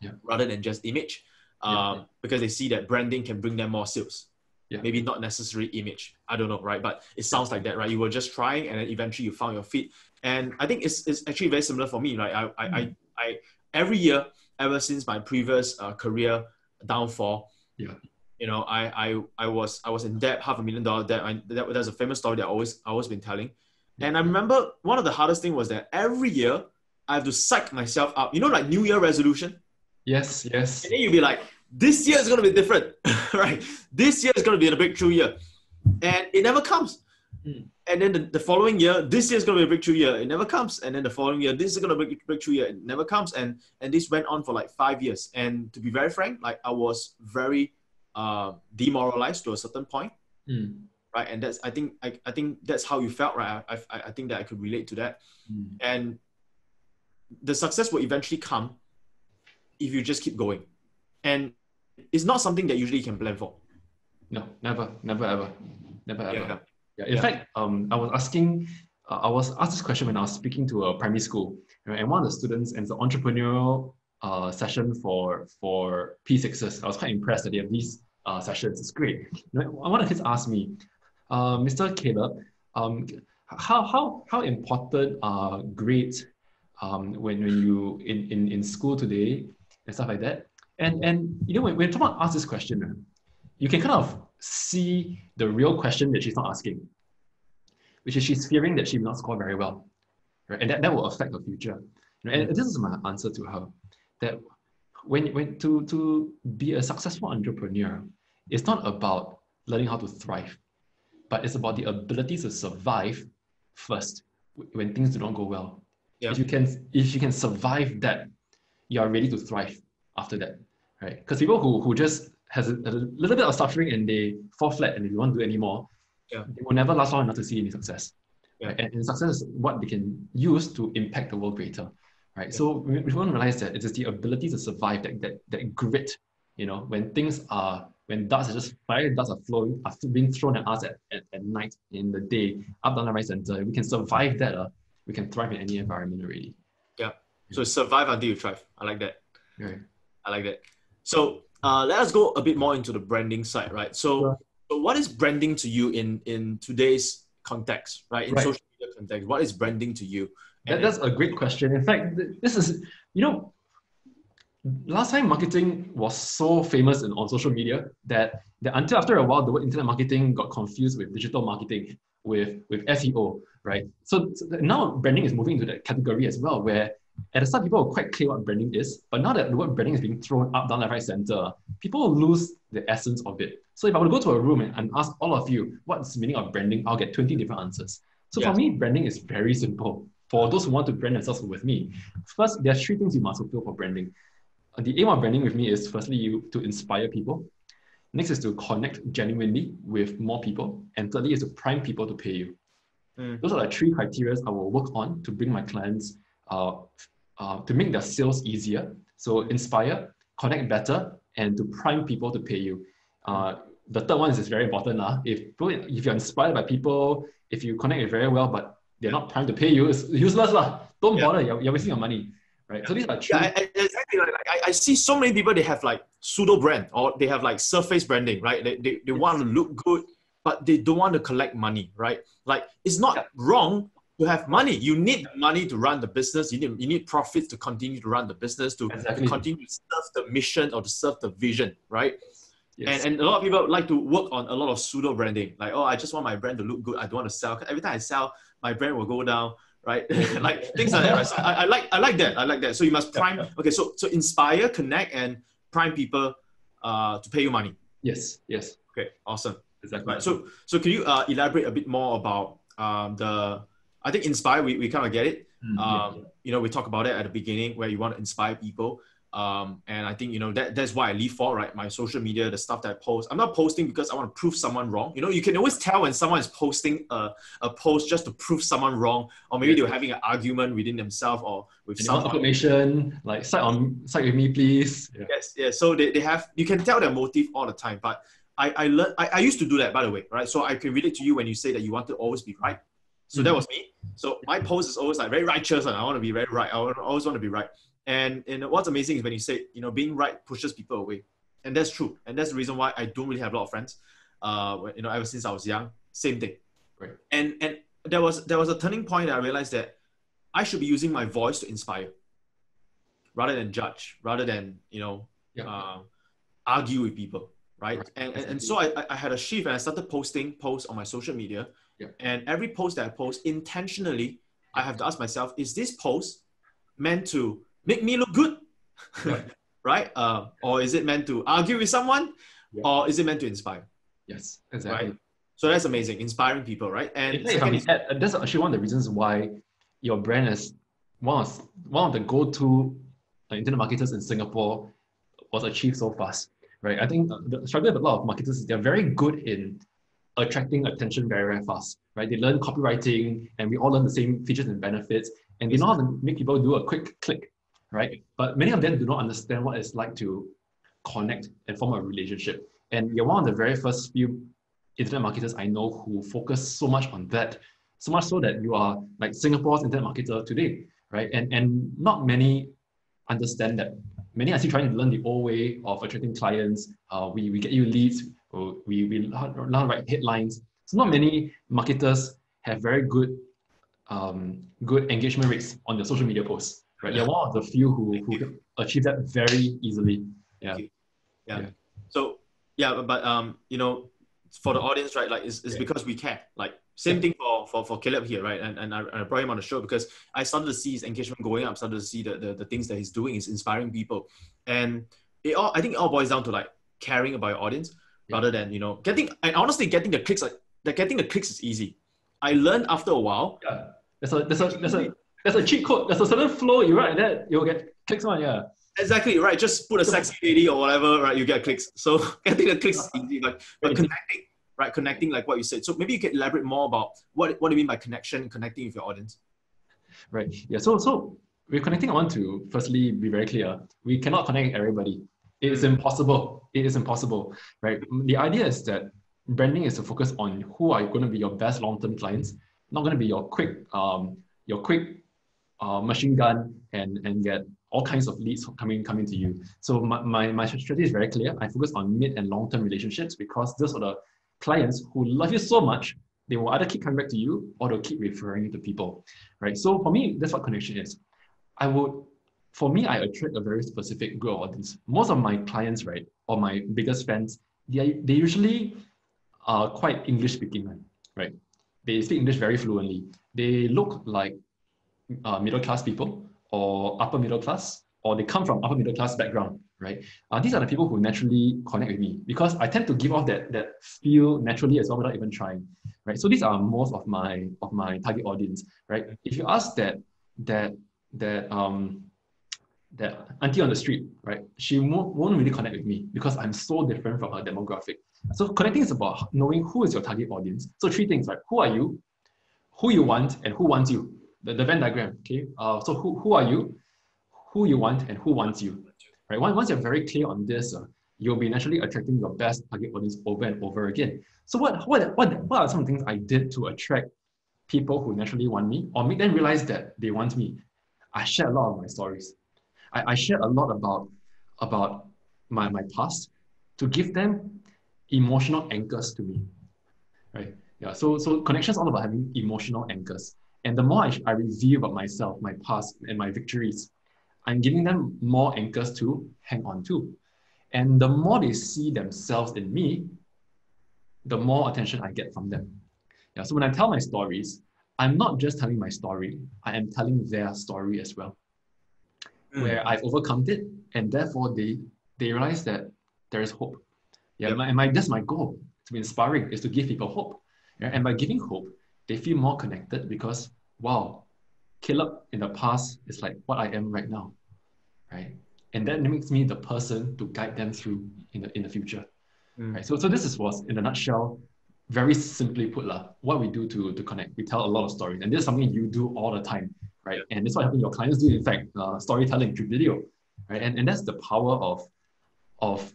Yeah. rather than just image, um, because they see that branding can bring them more sales Yeah. maybe not necessary image. I don't know, right? But it sounds like that, right? You were just trying, and then eventually you found your feet. And I think it's, it's actually very similar for me. Like I, I, I, I every year ever since my previous uh, career downfall, Yeah. You know, I, I, I was I was in debt, half a million dollar debt. I, that, that's a famous story that I always I always been telling. And I remember one of the hardest thing was that every year I have to psych myself up. You know, like New Year resolution. Yes, yes. And then you'll be like, this year is going to be different, right? This year is going to be a breakthrough year. And it never comes. Mm. And then the, the following year, this year is going to be a breakthrough year. It never comes. And then the following year, this is going to be a breakthrough year. It never comes. And and this went on for like five years. And to be very frank, like I was very uh, demoralized to a certain point. Mm. Right. And that's I think I, I think that's how you felt, right? I, I, I think that I could relate to that. Mm. And the success will eventually come if you just keep going. And it's not something that usually you can plan for. No, never, never, ever, never, ever. Yeah. Yeah. In Yeah. fact, um, I was asking, uh, I was asked this question when I was speaking to a primary school, right? and one of the students, and it's an entrepreneurial uh, session for for P6s. I was quite impressed that they have these uh, sessions. It's great. One of his asked me, uh, Mr. Caleb, um, how how how important are grades um, when when you in, in in school today and stuff like that? And and you know when, when someone asks this question, you can kind of see the real question that she's not asking, which is she's fearing that she will not score very well, right? And that, that will affect her future. And this is my answer to her, that when, when to, to be a successful entrepreneur, it's not about learning how to thrive, but it's about the ability to survive first when things do not go well. Yeah. If you can if you can survive that, you are ready to thrive after that, right? Because people who, who just has a, a little bit of suffering and they fall flat and they don't want to do anymore, Yeah. they will never last long enough to see any success. Yeah. Right? And, and success is what they can use to impact the world greater. Right. Yeah. So we, we want to realize that it is the ability to survive that, that that grit, you know, when things are when darts are just fire darts are flowing, are being thrown at us at, at, at night, in the day, up down the right center. We can survive that, uh, we can thrive in any environment already. Yeah. So survive until you thrive. I like that. Right. I like that. So uh, let us go a bit more into the branding side, right? So, Sure. so what is branding to you in in today's context, right? In Right. social media context, what is branding to you? That, that's a great question. In fact, this is, you know, last time marketing was so famous in, on social media that, that until after a while, the word internet marketing got confused with digital marketing, with, with SEO, right? So, so now branding is moving into that category as well, where at the start, people were quite clear what branding is, but now that the word branding is being thrown up, down, left, right, center, people lose the essence of it. So if I were to go to a room and, and ask all of you, what's the meaning of branding, I'll get 20 different answers. So for me, branding is very simple. For those who want to brand themselves with me, first, there are three things you must fulfill for branding. Uh, The aim of branding with me is firstly you to inspire people. Next is to connect genuinely with more people. And thirdly is to prime people to pay you. Mm. Those are the three criteria I will work on to bring my clients uh, uh, to make their sales easier. So inspire, connect better, and to prime people to pay you. Uh, the third one is, is very important. Uh. If, if you're inspired by people, if you connect it very well, but they're not primed to pay you, it's useless. lah. Don't Yeah. bother, you're, you're wasting your money. Right. So these are. Yeah, I, exactly. Like, I, I see so many people, they have like pseudo brand or they have like surface branding, right? They, they, they want to look good, but they don't want to collect money, right? Like it's not Yeah. wrong to have money. You need money to run the business. You need, you need profits to continue to run the business, to, to continue to serve the mission or to serve the vision, right? Yes. And, and a lot of people like to work on a lot of pseudo branding. Like, oh, I just want my brand to look good. I don't want to sell. Every time I sell, my brand will go down, right? like things like that. Right? So I, I like I like that. I like that. So you must prime. Okay, so so inspire, connect, and prime people uh, to pay you money. yes. Yes. Okay, awesome. Exactly. Right. So so can you uh, elaborate a bit more about um, the I think inspire we, we kind of get it. Mm, yeah. Um, you know, we talk about it at the beginning where you want to inspire people. Um, and I think, you know, that, that's why I live for, right? My social media, the stuff that I post. I'm not posting because I want to prove someone wrong. You know, you can always tell when someone is posting a, a post just to prove someone wrong, or maybe Yeah. they're having an argument within themselves or with And they someone. information, like side on side with me, please. Yeah. Yes, yes. So they, they have, you can tell their motive all the time. But I, I learned, I, I used to do that, by the way, right? So I can relate to you when you say that you want to always be right. So that Mhm. was me. So my post is always like very righteous and I want to be very right. I always want to be right. And, and what's amazing is when you say, you know, being right pushes people away. And that's true. And that's the reason why I don't really have a lot of friends. Uh, you know, ever since I was young, same thing. Right. And and there was there was a turning point that I realized that I should be using my voice to inspire rather than judge, rather than, you know, Yeah. uh, argue with people, right? Right. And, and, and so I, I- had a shift and I started posting posts on my social media. Yeah. And every post that I post intentionally, I have to ask myself, is this post meant to make me look good? Right. right? Uh, or is it meant to argue with someone? Yeah. Or is it meant to inspire? Yes, exactly. Right. So that's amazing, inspiring people, right? And if add, that's actually one of the reasons why your brand is one of, one of the go-to internet marketers in Singapore was achieved so fast, right? I think the struggle with a lot of marketers is they're very good in attracting attention very, very fast, right? They learn copywriting and we all learn the same features and benefits and they know how to make people do a quick click, right? But many of them do not understand what it's like to connect and form a relationship. And you're one of the very first few internet marketers I know who focus so much on that, so much so that you are like Singapore's internet marketer today, right? And and not many understand that. Many are still trying to learn the old way of attracting clients. Uh, we, we get you leads, we, we learn how write headlines. So not many marketers have very good um, good engagement rates on their social media posts, right? They're one of the few who, who achieve that very easily. Yeah. yeah. yeah. So yeah, but um, you know, for the audience, right? Like, it's, it's because we care. Like, same thing for, for, for Caleb here, right? And, and I, I brought him on the show because I started to see his engagement going up, started to see the, the, the things that he's doing is inspiring people. And it all, I think it all boils down to like caring about your audience yeah. rather than, you know, getting, and honestly, getting the clicks, like, like getting the clicks is easy. I learned after a while. Yeah. That's a, that's a, there's a, there's a cheat code. There's a certain flow you write that you'll get clicks on, yeah. Exactly right. Just put a sexy lady or whatever, right? You get clicks. So getting the clicks is easy, like but connecting, right? Connecting, like what you said. So maybe you can elaborate more about what what do you mean by connection, connecting with your audience. Right. Yeah. So so with connecting, I want to firstly be very clear. We cannot connect everybody. It is impossible. It is impossible. Right. The idea is that branding is to focus on who are going to be your best long-term clients, not going to be your quick um your quick uh, machine gun and and get all kinds of leads coming coming to you. So my, my, my strategy is very clear. I focus on mid and long-term relationships because those are the clients who love you so much, they will either keep coming back to you or they'll keep referring you to people, right? So for me, that's what connection is. I would, for me, I attract a very specific group of audience. Most of my clients, right, or my biggest fans, they, they usually are quite English speaking, right? They speak English very fluently. They look like uh, middle class people or upper middle class, or they come from upper middle class background, right? Uh, these are the people who naturally connect with me because I tend to give off that that feel naturally as well without even trying, right? So these are most of my of my target audience, right? If you ask that that that um that auntie on the street, right? She won't, won't really connect with me because I'm so different from her demographic. So connecting is about knowing who is your target audience. So three things, right? Who are you? Who you want and who wants you the, the Venn diagram, okay? Uh, so who, who are you, who you want, and who wants you, right? Once you're very clear on this, uh, you'll be naturally attracting your best target audience over and over again. So what, what, what, what are some things I did to attract people who naturally want me or make them realize that they want me? I share a lot of my stories. I, I share a lot about, about my, my past to give them emotional anchors to me, right? Yeah, so, so connection is all about having emotional anchors. And the more I, I review about myself, my past, and my victories, I'm giving them more anchors to hang on to. And the more they see themselves in me, the more attention I get from them. Yeah, so when I tell my stories, I'm not just telling my story, I am telling their story as well. Mm. Where I've overcome it, and therefore they they realize that there is hope. Yeah, yep. my, my, that's my goal to be inspiring is to give people hope. Yeah? And by giving hope, they feel more connected because wow, Caleb in the past is like what I am right now, right? And that makes me the person to guide them through in the in the future, mm. right? So so this is was in a nutshell, very simply put lah, what we do to to connect. We tell a lot of stories, and this is something you do all the time, right? And this is what helping your clients do. In fact, uh, storytelling through video, right? And and that's the power of of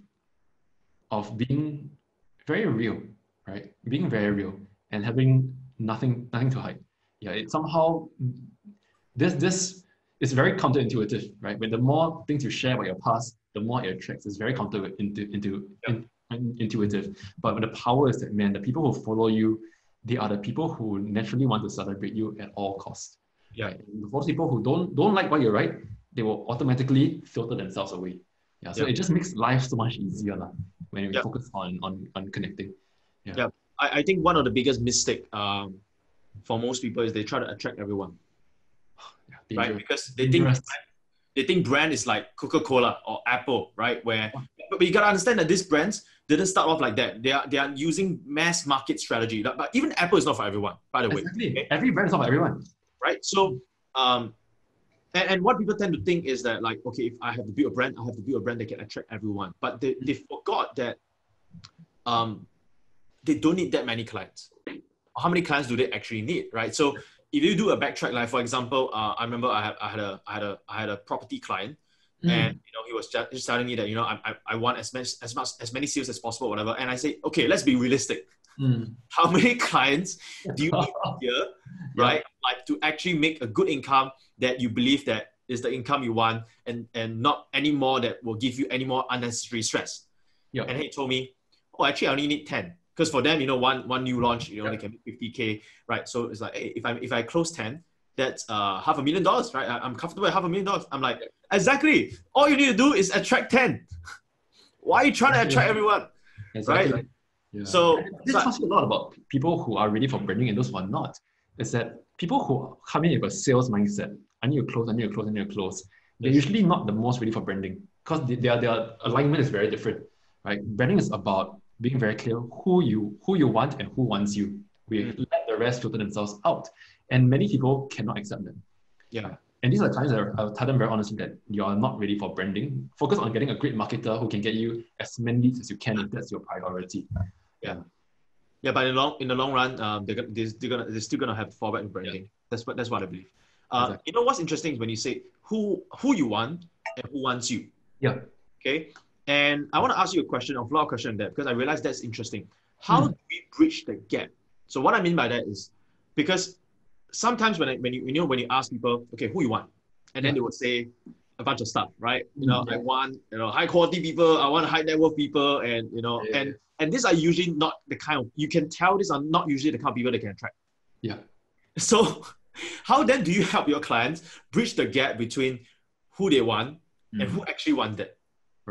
of being very real, right? Being very real and having nothing nothing to hide yeah, it somehow this this is very counterintuitive, right? When the more things you share about your past, the more it attracts. It's very counterintuitive. Into, in, intuitive. But when the power is that man, the people who follow you, they are the people who naturally want to celebrate you at all costs. Yeah. Right? Those people who don't don't like what you write, they will automatically filter themselves away. Yeah. So it just makes life so much easier lah, when you focus on on on connecting. Yeah. yeah. I, I think one of the biggest mistake um for most people is they try to attract everyone. Yeah, right? Because they think they think brand is like Coca-Cola or Apple, right? Where but, but you gotta understand that these brands, didn't start off like that. They are they are using mass market strategy. But even Apple is not for everyone, by the way. Exactly. Every brand is not for everyone. Right. So um and, and what people tend to think is that like, okay, if I have to build a brand, I have to build a brand that can attract everyone. But they, they forgot that um they don't need that many clients. How many clients do they actually need? Right. So if you do a backtrack, like for example, uh, I remember I had, I had a I had a I had a property client, mm. and you know he was just telling me that you know I, I, I want as much as much as many sales as possible, whatever. And I say, okay, let's be realistic. Mm. How many clients do you need here, right? Like to actually make a good income that you believe that is the income you want, and and not any more that will give you any more unnecessary stress. Yeah. And he told me, oh, actually, I only need ten because for them, you know, one one new launch, you know, they can make 50k, right? So it's like, hey, if I if I close 10, that's uh half a million dollars, right? I, am comfortable at half a million dollars. I'm like, exactly. All you need to do is attract 10. Why are you trying to attract everyone? Exactly. Right? Yeah. So this talks a lot about people who are ready for branding and those who are not. Is that people who come in with a sales mindset, I need to close, I need to close, I need to close. They're usually not the most ready for branding because their, their alignment is very different. Right? Branding is about being very clear who you who you want and who wants you. We mm. let the rest filter themselves out, and many people cannot accept them. Yeah. And these are clients that I'll tell them very honestly that you are not ready for branding. Focus on getting a great marketer who can get you as many leads as you can if that's your priority. Yeah. Yeah, but in the long in the long run, um, they're, they're, they're gonna they're still gonna have back in branding. Yeah. That's what that's what I believe. Uh, exactly. You know what's interesting is when you say who who you want and who wants you. Yeah. Okay. And I want to ask you a question, a follow-up question on that, because I realize that's interesting. How mm. do we bridge the gap? So what I mean by that is because sometimes when I, when you, you know when you ask people, okay, who you want, and then they would say a bunch of stuff, right? You know, mm-hmm. I want you know high quality people, I want high net worth people, and you know, yeah. and and these are usually not the kind of you can tell these are not usually the kind of people they can attract. Yeah. So, how then do you help your clients bridge the gap between who they want mm. and who actually want that?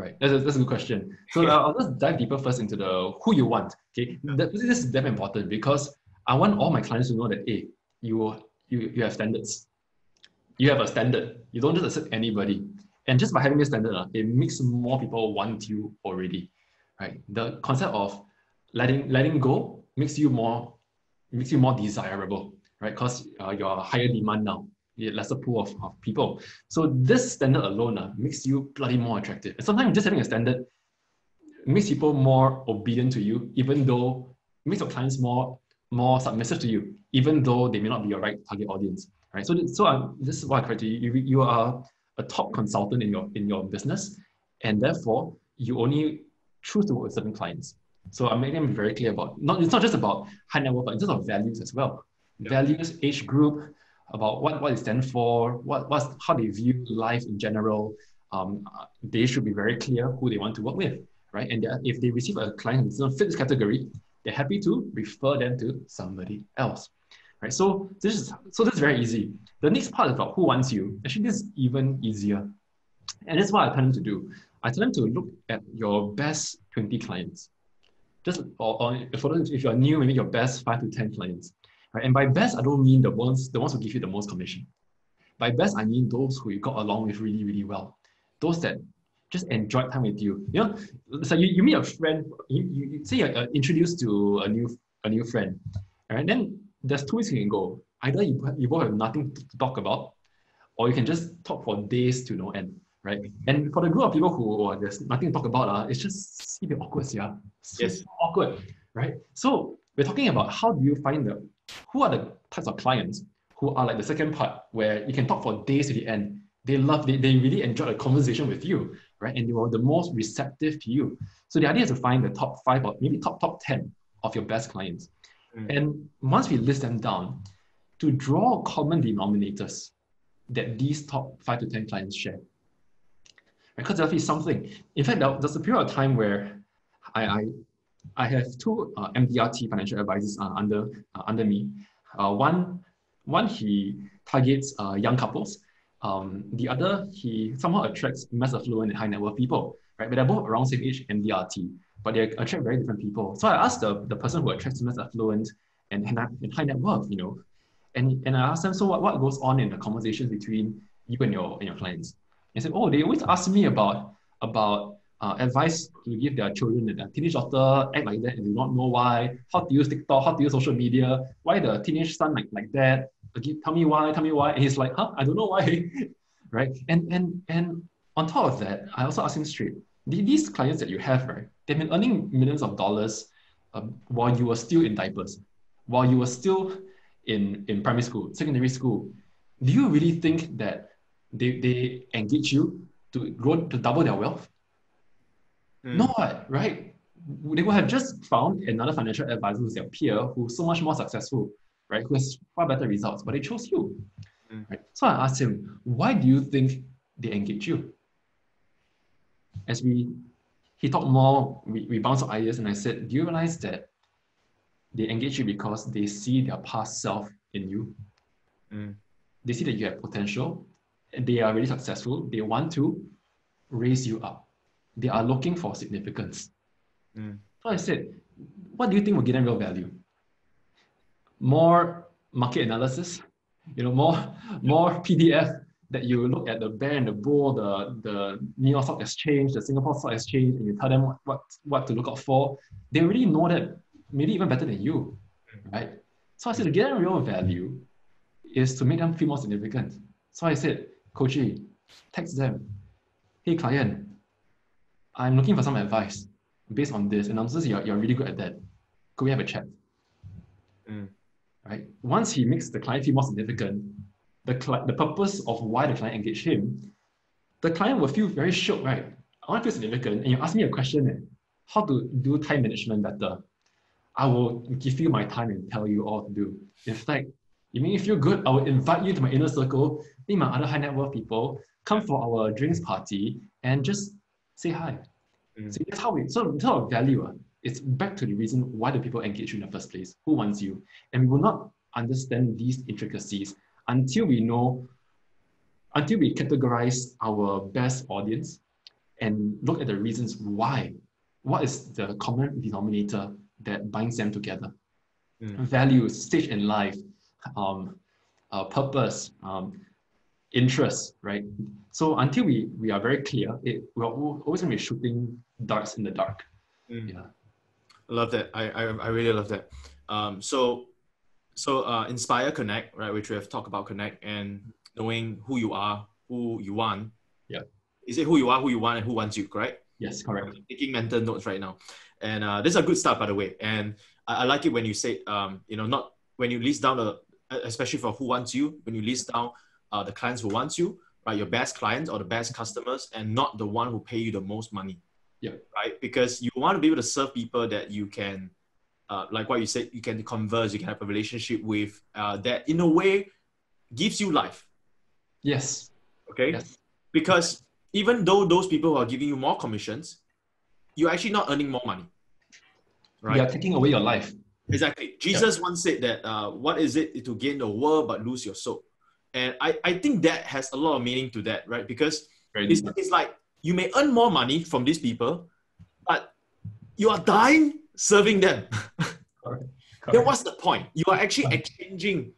Right, that's a, that's a good question. So uh, I'll just dive deeper first into the who you want. Okay, that, this is very important because I want all my clients to know that hey, you you you have standards. You have a standard. You don't just accept anybody. And just by having a standard, uh, it makes more people want you already. Right. The concept of letting letting go makes you more makes you more desirable. Right, because uh, you're higher demand now lesser pool of, of people. So this standard alone uh, makes you bloody more attractive. And sometimes just having a standard makes people more obedient to you, even though makes your clients more more submissive to you, even though they may not be your right target audience. Right. So, so um, this is what I to you. you. Are a top consultant in your in your business, and therefore you only choose to work with certain clients. So I'm making them very clear about not it's not just about high net worth, but in terms of values as well. Values, age group, about what, what it stands for, what, what's, how they view life in general. Um, they should be very clear who they want to work with, right? And if they receive a client who doesn't fit this category, they're happy to refer them to somebody else, right? So this is so this is very easy. The next part is about who wants you. Actually, this is even easier, and that's what I tell them to do. I tell them to look at your best 20 clients. Just or, or if, if you're new, maybe your best five to 10 clients Right? And by best, I don't mean the ones, the ones who give you the most commission. By best, I mean those who you got along with really, really well. Those that just enjoyed time with you. You know, so you, you meet a friend, you, you say you're uh, introduced to a new a new friend, and then there's two ways you can go. Either you, you both have nothing to talk about, or you can just talk for days to no end, right? And for the group of people who oh, there's nothing to talk about, uh, it's just a bit awkward, yeah. So yes. awkward, right? So we're talking about how do you find the who are the types of clients who are like the second part where you can talk for days to the end. They love, they, they really enjoy a conversation with you, right? And they were the most receptive to you. So the idea is to find the top five or maybe top top 10 of your best clients. Mm. And once we list them down, to draw common denominators that these top five to 10 clients share. Because there'll be something. In fact, there's a period of time where I, I I have two uh, MDRT financial advisors uh, under uh, under me. Uh, one one he targets uh, young couples. Um, the other he somehow attracts mass affluent and high net worth people. Right, but they're both around same age MDRT, but they attract very different people. So I asked the, the person who attracts mass affluent and, and high net worth, you know, and, and I asked them, so what, what goes on in the conversations between you and your and your clients? And said, oh, they always ask me about about uh, advice to give their children that their teenage daughter act like that and do not know why, how to use TikTok, how to use social media, why the teenage son like, like that, Again, tell me why, tell me why. And he's like, huh, I don't know why, right? And, and, and on top of that, I also asked him straight, these clients that you have, right, they've been earning millions of dollars um, while you were still in diapers, while you were still in, in primary school, secondary school. Do you really think that they, they engage you to grow to double their wealth? Mm. No, right? They would have just found another financial advisor who's their peer who's so much more successful, right? Who has far better results, but they chose you. Mm. Right? So I asked him, why do you think they engage you? As we he talked more, we, we bounced ideas, and I said, Do you realize that they engage you because they see their past self in you? Mm. They see that you have potential, and they are really successful. They want to raise you up they are looking for significance. Mm. So I said, what do you think will give them real value? More market analysis, you know, more more PDF that you look at the bear and the bull, the, the New York Stock Exchange, the Singapore Stock Exchange, and you tell them what, what, what to look out for. They already know that maybe even better than you, right? So I said to get them real value is to make them feel more significant. So I said, Coachy, text them, hey client, I'm looking for some advice based on this, and I'm just you're, you're really good at that. Could we have a chat? Mm. Right. Once he makes the client feel more significant, the cli- the purpose of why the client engaged him, the client will feel very shocked, right? I want to feel significant, and you ask me a question, eh, how to do time management better? I will give you my time and tell you all to do. In fact, you mean if you're good, I will invite you to my inner circle, meet my other high net worth people, come for our drinks party, and just say hi. Mm. So that's how we, so in terms of value, uh, it's back to the reason why do people engage you in the first place? Who wants you? And we will not understand these intricacies until we know, until we categorize our best audience and look at the reasons why. What is the common denominator that binds them together? Mm. Values, stage in life, um, uh, purpose, um, interest, right? So until we, we are very clear, it, we're always going to be shooting darts in the dark. Mm. Yeah. I love that. I, I, I really love that. Um, so, so uh, Inspire Connect, right, which we have talked about Connect and knowing who you are, who you want. Yeah. Is it who you are, who you want, and who wants you, correct? Yes, correct. I'm taking mental notes right now. And uh, this is a good start, by the way. And I, I like it when you say, um, you know, not when you list down the, especially for who wants you, when you list down uh, the clients who wants you, right? Your best clients or the best customers, and not the one who pay you the most money. Yeah. Right. Because you want to be able to serve people that you can, uh, like what you said, you can converse, you can have a relationship with, uh, that in a way gives you life. Yes. Okay. Yes. Because even though those people who are giving you more commissions, you're actually not earning more money. Right. They are taking away your life. Exactly. Jesus yeah. once said that, uh, what is it to gain the world but lose your soul? And I, I think that has a lot of meaning to that, right? Because it's, it's like you may earn more money from these people, but you are dying serving them. Correct. Correct. Then what's the point? You are actually exchanging,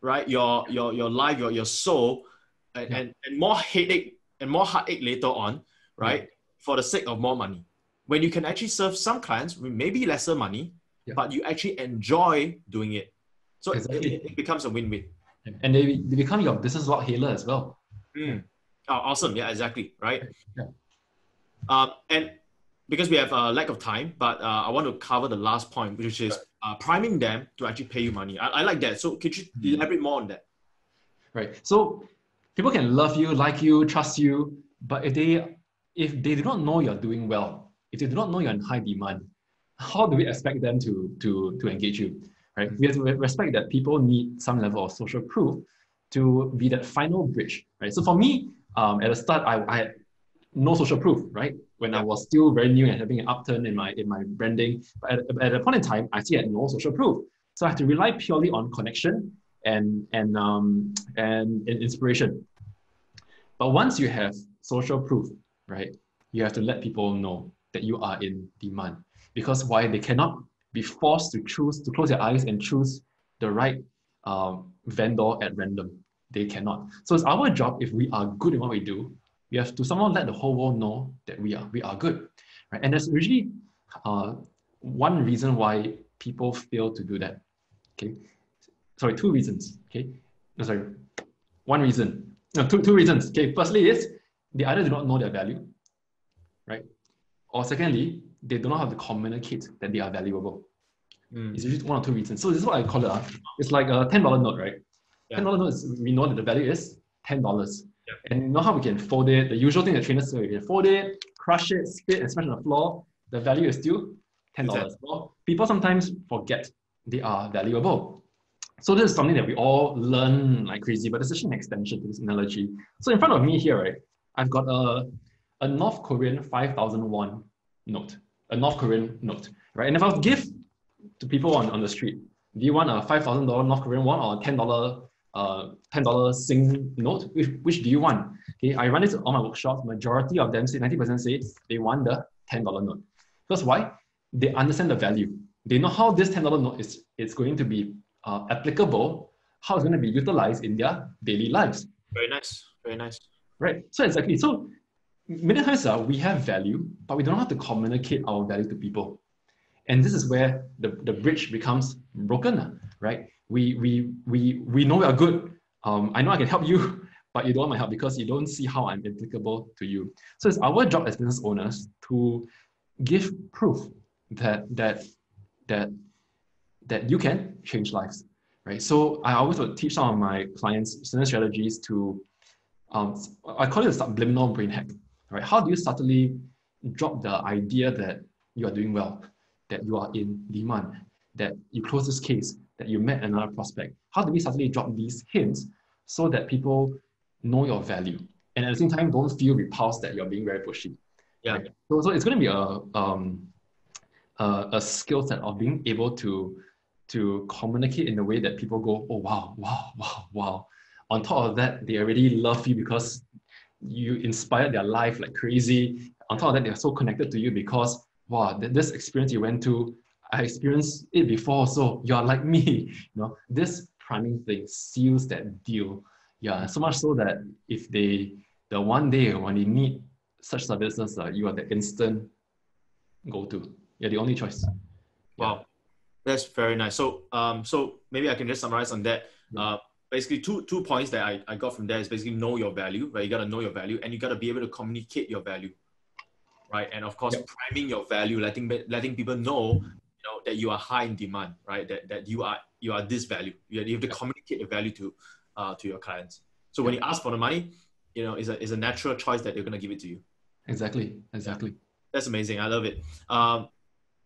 right, your your your life, your your soul, and, yeah. and, and more headache and more heartache later on, right? Yeah. For the sake of more money. When you can actually serve some clients with maybe lesser money, yeah. but you actually enjoy doing it. So exactly. it, it becomes a win-win and they, they become your business log hailer as well. Mm. Oh, awesome. Yeah, exactly. Right. Yeah. Um, and because we have a lack of time, but uh, I want to cover the last point, which is uh, priming them to actually pay you money. I, I like that. So could you mm. elaborate more on that? Right. So people can love you, like you, trust you, but if they if they do not know you're doing well, if they do not know you're in high demand, how do we expect them to to to engage you? Right? We have to respect that people need some level of social proof to be that final bridge, right? So for me, um, at the start, I, I had no social proof, right? When I was still very new and having an upturn in my in my branding, but at, at a point in time, I still had no social proof. So I had to rely purely on connection and and um, and, and inspiration. But once you have social proof, right, you have to let people know that you are in demand. Because why they cannot be forced to choose, to close their eyes and choose the right um, vendor at random. They cannot. So it's our job if we are good in what we do, We have to somehow let the whole world know that we are we are good, right? And there's usually uh, one reason why people fail to do that. Okay, sorry, two reasons. Okay, no, sorry, one reason. No, two two reasons. Okay, firstly is they either do not know their value, right? Or secondly, they do not have to communicate that they are valuable. Mm. It's usually one or two reasons. So this is what I call it. Uh. It's like a ten dollar note, right? Yeah. Ten dollar note is we know that the value is ten dollars. Yeah. And you know how we can fold it? The usual thing that trainers say, we can fold it, crush it, spit, and smash on the floor. The value is still ten dollars. Well, people sometimes forget they are valuable. So this is something that we all learn like crazy, but it's actually an extension to this analogy. So in front of me here, right, I've got a, a North Korean 5,000 won note, a North Korean note, right? And if I was give to people on, on the street, do you want a $5,000 North Korean won or a $10 uh, $10 Sing note? Which, which do you want? Okay, I run this on my workshops. Majority of them say, 90% say they want the $10 note. Because why? They understand the value. They know how this $10 note is, is going to be uh, applicable, how it's going to be utilized in their daily lives. Very nice. Very nice. Right. So exactly. So many times uh, we have value, but we don't know how to communicate our value to people. And this is where the, the bridge becomes broken, right? We, we, we, we know we are good. Um, I know I can help you, but you don't want my help because you don't see how I'm applicable to you. So it's our job as business owners to give proof that that that that you can change lives, right? So I always would teach some of my clients certain strategies to, um, I call it a subliminal brain hack, right? How do you subtly drop the idea that you are doing well, that you are in demand, that you close this case, that you met another prospect? How do we subtly drop these hints so that people know your value and at the same time don't feel repulsed that you're being very pushy? Yeah. Right? So, so it's going to be a um, a, a skill set of being able to to communicate in a way that people go, oh wow, wow, wow, wow. On top of that, they already love you because you inspired their life like crazy. On top of that, they're so connected to you because wow, this experience you went to, I experienced it before, so you're like me. You know, this priming thing seals that deal. Yeah, so much so that if they the one day when they need such services, uh, you are the instant go to. You're the only choice. Wow. That's very nice. So, um, so maybe I can just summarize on that. Uh, basically, two two points that I, I got from there is basically know your value, right? You gotta know your value, and you gotta be able to communicate your value, right? And of course, yep. priming your value, letting letting people know, you know, that you are high in demand, right? That that you are you are this value. You, have to communicate your value to uh, to your clients. So yep. when you ask for the money, you know, is a is a natural choice that they're gonna give it to you. Exactly. Exactly. That's amazing. I love it. Um,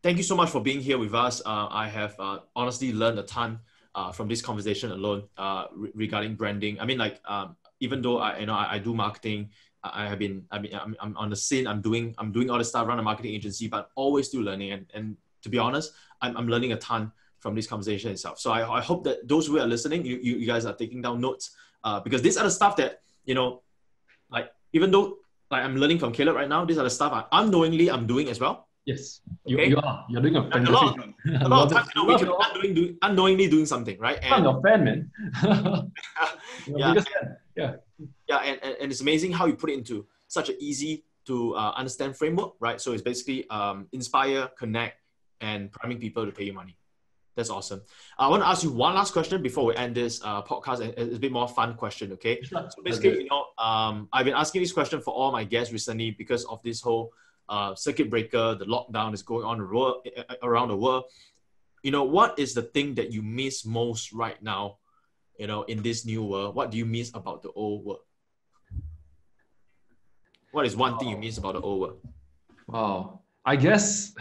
thank you so much for being here with us. Uh, I have uh, honestly learned a ton uh, from this conversation alone uh, re- regarding branding. I mean, like um, even though I you know I, I, do marketing, I have been I mean I'm, I'm on the scene. I'm doing I'm doing all the stuff, run a marketing agency, but always still learning. And and to be honest, I'm, I'm learning a ton from this conversation itself. So I, I hope that those who are listening, you, you, you guys are taking down notes uh, because these are the stuff that you know, like even though like I'm learning from Caleb right now, these are the stuff I unknowingly I'm doing as well Yes, you, okay? you are. You're doing a fantastic a lot, job. A lot of times, you know, we can unknowing, do, unknowingly doing something, right? And, I'm your fan, man. yeah, and, yeah, yeah, and, and, and it's amazing how you put it into such an easy to uh, understand framework, right? So it's basically um, inspire, connect, and priming people to pay you money. That's awesome. I want to ask you one last question before we end this uh, podcast. It's a bit more fun question, okay? So basically, you know, um, I've been asking this question for all my guests recently because of this whole uh, circuit breaker, the lockdown is going on around the world. You know, what is the thing that you miss most right now? You know, in this new world, what do you miss about the old world? What is one thing you miss about the old world? Wow, I guess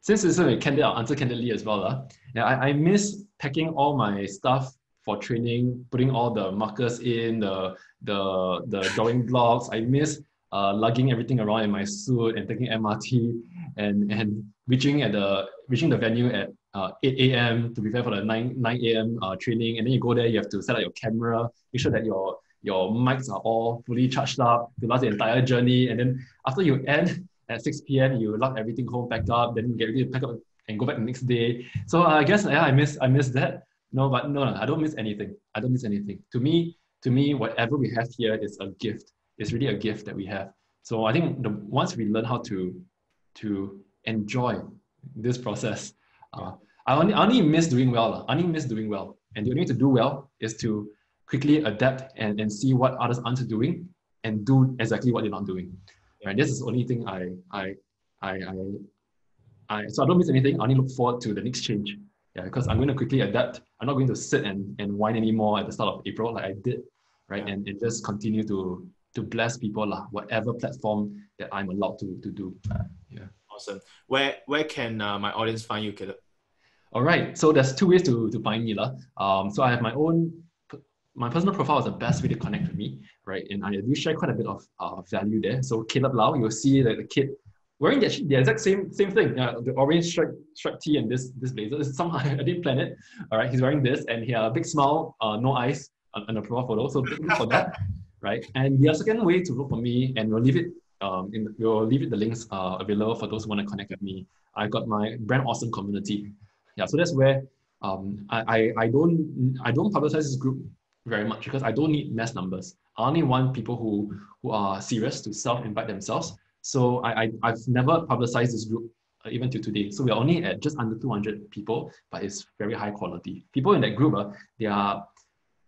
since it's a candid, I'll answer candidly as well. Uh. Yeah, I, I miss packing all my stuff for training, putting all the markers in, the the the drawing blocks. I miss uh, lugging everything around in my suit and taking MRT and, and reaching at the reaching the venue at uh, 8 a.m. to prepare for the 9, 9 a.m. Uh, training. And then you go there, you have to set up your camera, make sure that your your mics are all fully charged up to last the entire journey. And then after you end at 6 p.m., you lock everything home, back up, then get ready to pack up and go back the next day. So I guess yeah, I miss I miss that. No, but no, no, I don't miss anything. I don't miss anything. To me, to me, whatever we have here is a gift is really a gift that we have. So I think the once we learn how to to enjoy this process, uh, I only I only miss doing well. I only miss doing well, and the only way to do well is to quickly adapt and, and see what others aren't doing and do exactly what they're not doing. Right. This is the only thing I I I I, I so I don't miss anything. I only look forward to the next change. Yeah, because I'm going to quickly adapt. I'm not going to sit and, and whine anymore at the start of April like I did, right? And, and just continue to to bless people, lah, whatever platform that I'm allowed to, to do. Yeah. Awesome. Where where can uh, my audience find you, Caleb? All right. So there's two ways to, to find me. lah. Um, so I have my own, my personal profile is the best way to connect with me, right? And I do share quite a bit of uh, value there. So Caleb Low, you'll see that the kid wearing the, the exact same same thing. Yeah, the orange striped striped tee and this this blazer. Somehow I didn't plan it. All right, he's wearing this and he had a big smile, uh, no eyes on, on the profile photo. So look for that, right? And the second way to look for me, and we'll leave it um, in, we'll leave it the links uh, available for those who want to connect with me. I got my brand awesome community. Yeah, so that's where um, I, I I don't I don't publicize this group very much because I don't need mass numbers. I only want people who who are serious to self invite themselves so I, I, have never publicized this group uh, even to today. So we're only at just under 200 people, but it's very high quality. People in that group, uh, they are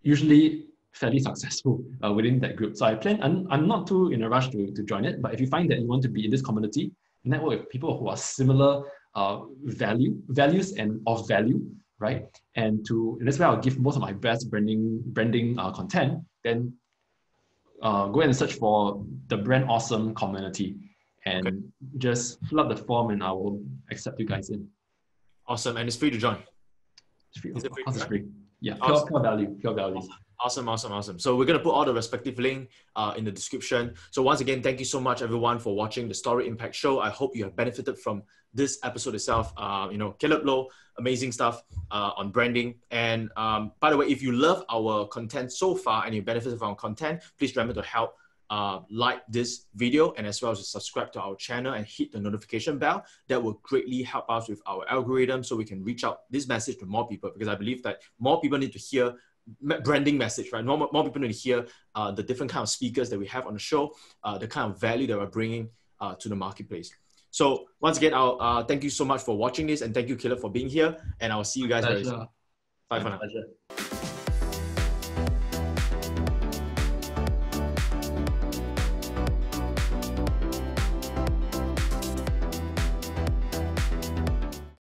usually fairly successful uh, within that group. So I plan, I'm, I'm not too in a rush to, to join it, but if you find that you want to be in this community, network with people who are similar uh, value, values and of value, right? And to, and that's where I'll give most of my best branding, branding uh, content, then uh, go and search for the brand awesome community and okay. just fill out the form and I will accept you guys in. Awesome. And it's free to join. It's free. Is it free? It's free. Yeah, pure, awesome. pure value, pure value. Awesome. Awesome, awesome, awesome. So we're gonna put all the respective link uh, in the description. So once again, thank you so much, everyone, for watching the Story Impact Show. I hope you have benefited from this episode itself. Uh, you know, Caleb Low, amazing stuff uh, on branding. And um, by the way, if you love our content so far and you benefit from our content, please remember to help uh, like this video and as well as subscribe to our channel and hit the notification bell. That will greatly help us with our algorithm so we can reach out this message to more people because I believe that more people need to hear branding message, right? More, more people need to hear uh, the different kind of speakers that we have on the show, uh, the kind of value that we're bringing uh, to the marketplace. So once again, I'll uh, thank you so much for watching this and thank you, Caleb, for being here. And I'll see you guys very soon. Bye for now. Pleasure.